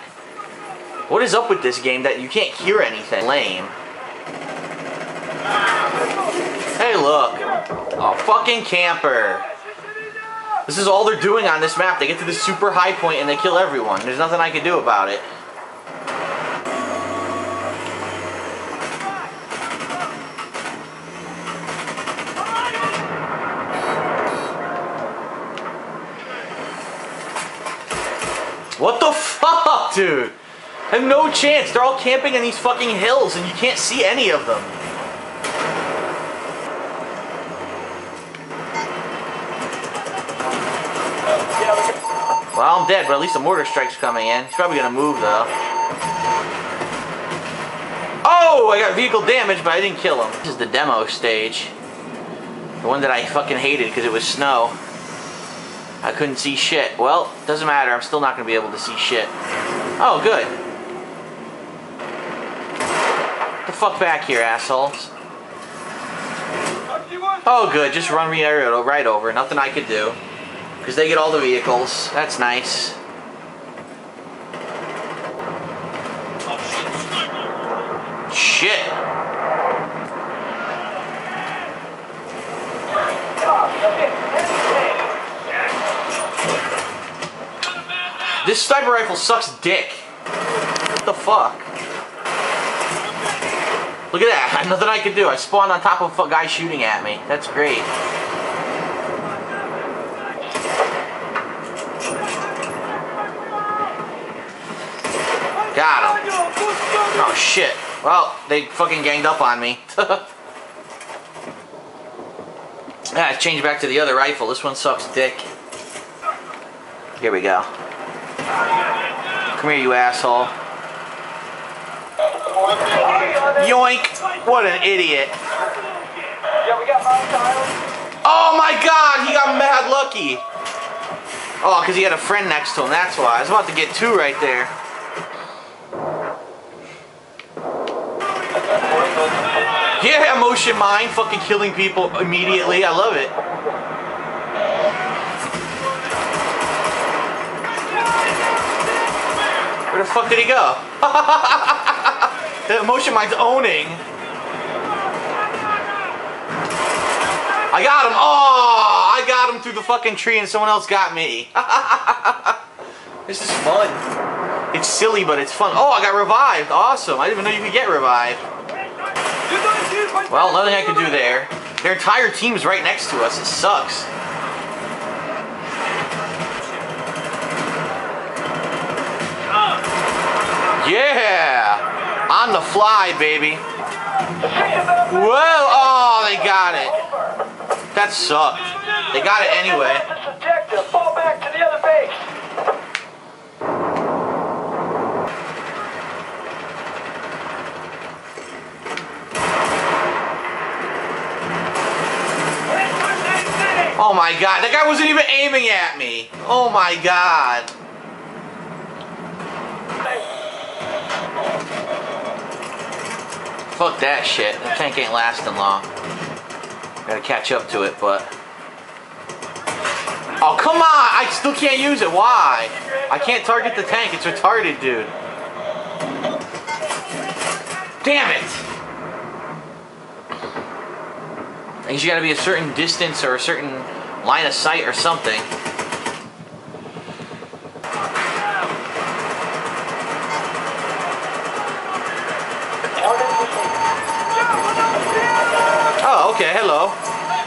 What is up with this game that you can't hear anything? Lame. Oh, fucking camper. This is all they're doing on this map. They get to this super high point and they kill everyone. There's nothing I can do about it. What the fuck, dude? I have no chance. They're all camping in these fucking hills and you can't see any of them. Dead, but at least a mortar strike's coming in. He's probably gonna move though. Oh, I got vehicle damage, but I didn't kill him. This is the demo stage. The one that I fucking hated because it was snow. I couldn't see shit. Well, doesn't matter. I'm still not going to be able to see shit. Oh, good. Get the fuck back here, assholes. Oh, good. Just run me right over. Nothing I could do. Because they get all the vehicles. That's nice. Shit. This sniper rifle sucks dick. What the fuck? Look at that. (laughs) Nothing I can do. I spawned on top of a guy shooting at me. That's great. Got him. Oh shit. Well, they fucking ganged up on me. (laughs) ah, change back to the other rifle. This one sucks dick. Here we go. Come here, you asshole. Yoink! What an idiot. Oh my god, he got mad lucky. Oh, because he had a friend next to him, that's why. I was about to get two right there. Yeah, motion mine, fucking killing people immediately. I love it. Where the fuck did he go? (laughs) the motion mine's owning. I got him. Oh, I got him through the fucking tree and someone else got me. (laughs) this is fun. It's silly, but it's fun. Oh, I got revived. Awesome. I didn't even know you could get revived. Well, nothing I can do there. Their entire team's right next to us. It sucks. Yeah! On the fly, baby. Well, oh, they got it. That sucked. They got it anyway. Fall back to the other base. Oh my god, that guy wasn't even aiming at me. Oh my god. Fuck that shit. The tank ain't lasting long. Gotta catch up to it, but... Oh, come on! I still can't use it. Why? I can't target the tank. It's retarded, dude. Damn it! I guess you gotta be a certain distance or a certain line of sight or something. Oh, okay, hello.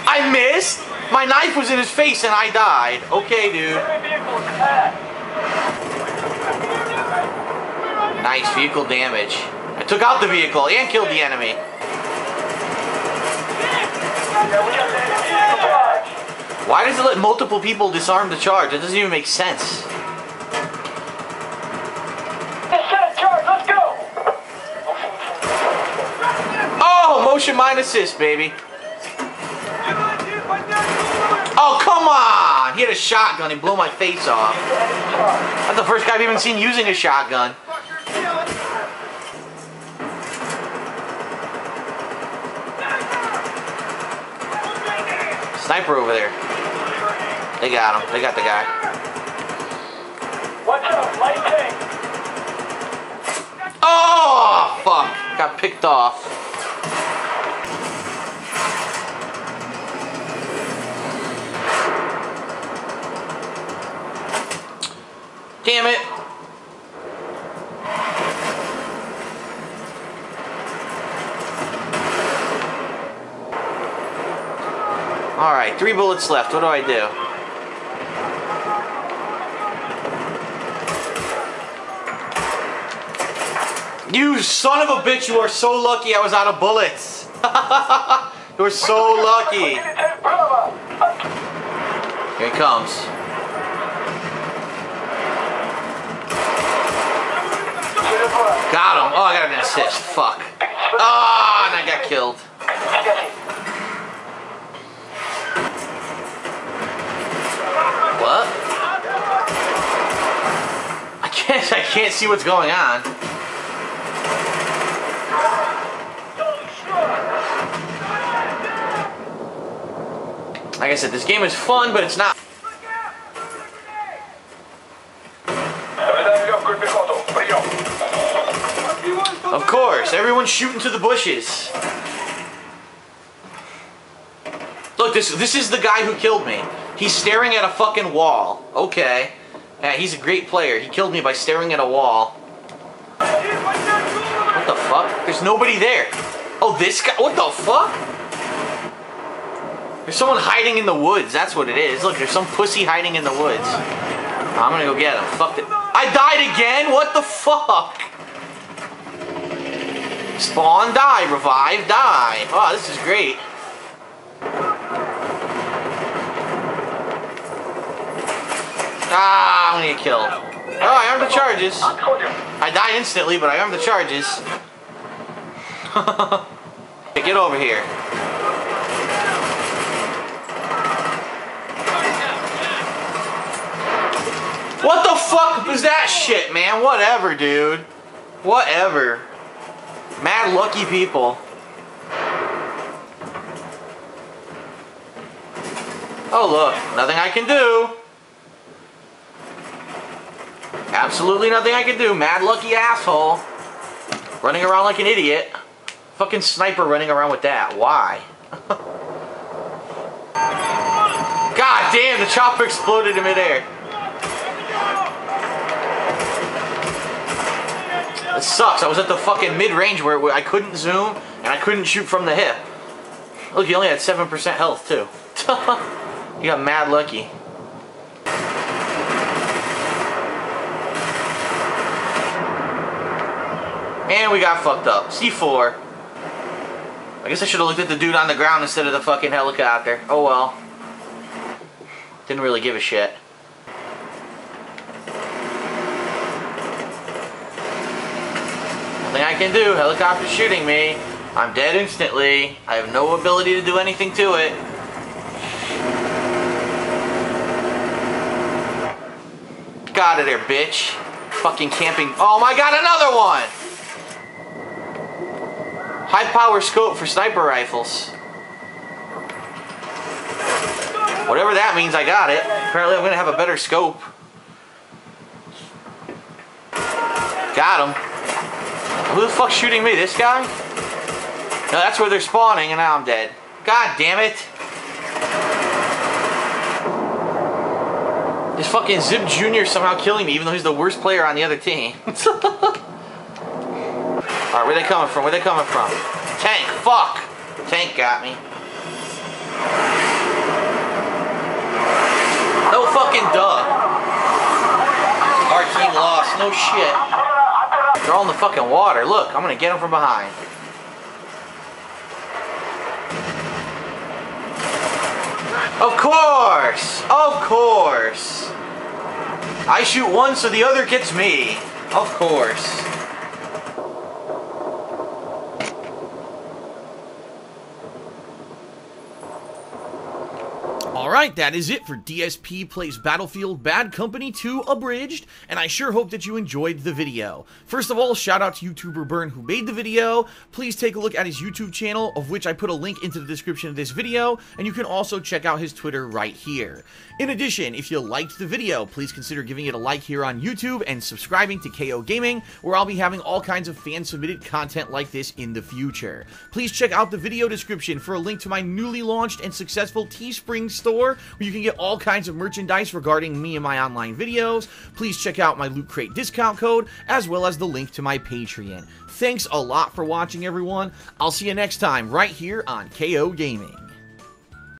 I missed! My knife was in his face and I died. Okay, dude. Nice vehicle damage. I took out the vehicle and killed the enemy. Why does it let multiple people disarm the charge? That doesn't even make sense. Set a charge, let's go! Oh, motion mine assist, baby. Oh, come on! He had a shotgun. He blew my face off. That's the first guy I've even seen using a shotgun. Sniper over there. They got him. They got the guy. Watch out, light tank! Oh, fuck. Got picked off. Damn it. Alright, three bullets left. What do I do? You son of a bitch, you are so lucky I was out of bullets. (laughs) you are so lucky. Here he comes. Got him. Oh, I got an assist. Fuck. Oh, and I got killed. can't see what's going on. Like I said, this game is fun, but it's not. Of course, everyone's shooting to the bushes. Look, this this is the guy who killed me. He's staring at a fucking wall. Okay. Yeah, he's a great player. He killed me by staring at a wall. What the fuck? There's nobody there. Oh, this guy? What the fuck? There's someone hiding in the woods. That's what it is. Look, there's some pussy hiding in the woods. I'm gonna go get him. Fuck it. I died again? What the fuck? Spawn, die, revive, die. Oh, this is great. Ah, Gonna get killed. Oh, I armed the charges. I die instantly, but I armed the charges. (laughs) Hey, get over here. What the fuck was that shit, man? Whatever, dude. Whatever. Mad lucky people. Oh, look. Nothing I can do. Absolutely nothing I can do. Mad lucky asshole. Running around like an idiot. Fucking sniper running around with that. Why? (laughs) God damn, the chopper exploded in midair. It sucks. I was at the fucking mid-range where I couldn't zoom and I couldn't shoot from the hip. Look, you only had 7% health too. (laughs) you got mad lucky. And we got fucked up. C4. I guess I should have looked at the dude on the ground instead of the fucking helicopter. Oh well. Didn't really give a shit. Nothing I can do. Helicopter shooting me. I'm dead instantly. I have no ability to do anything to it. Out of there, bitch. Fucking camping. Oh my god, another one! High power scope for sniper rifles. Whatever that means, I got it. Apparently I'm gonna have a better scope. Got him. Who the fuck's shooting me? This guy? No, that's where they're spawning and now I'm dead. God damn it. This fucking Zip Jr. somehow killing me even though he's the worst player on the other team. (laughs) Alright, where they coming from? Where they coming from? Tank, fuck! Tank got me. No fucking duh. Our team lost, no shit. They're all in the fucking water. Look, I'm gonna get them from behind. Of course! Of course! I shoot one so the other gets me. Of course. Alright, that is it for DSP Plays Battlefield Bad Company 2 Abridged, and I sure hope that you enjoyed the video. First of all, shout out to YouTuber Burn who made the video. Please take a look at his YouTube channel, of which I put a link into the description of this video, and you can also check out his Twitter right here. In addition, if you liked the video, please consider giving it a like here on YouTube and subscribing to KO Gaming, where I'll be having all kinds of fan-submitted content like this in the future. Please check out the video description for a link to my newly launched and successful Teespring store, where you can get all kinds of merchandise regarding me and my online videos. Please check out my Loot Crate discount code, as well as the link to my Patreon. Thanks a lot for watching, everyone. I'll see you next time right here on KO Gaming.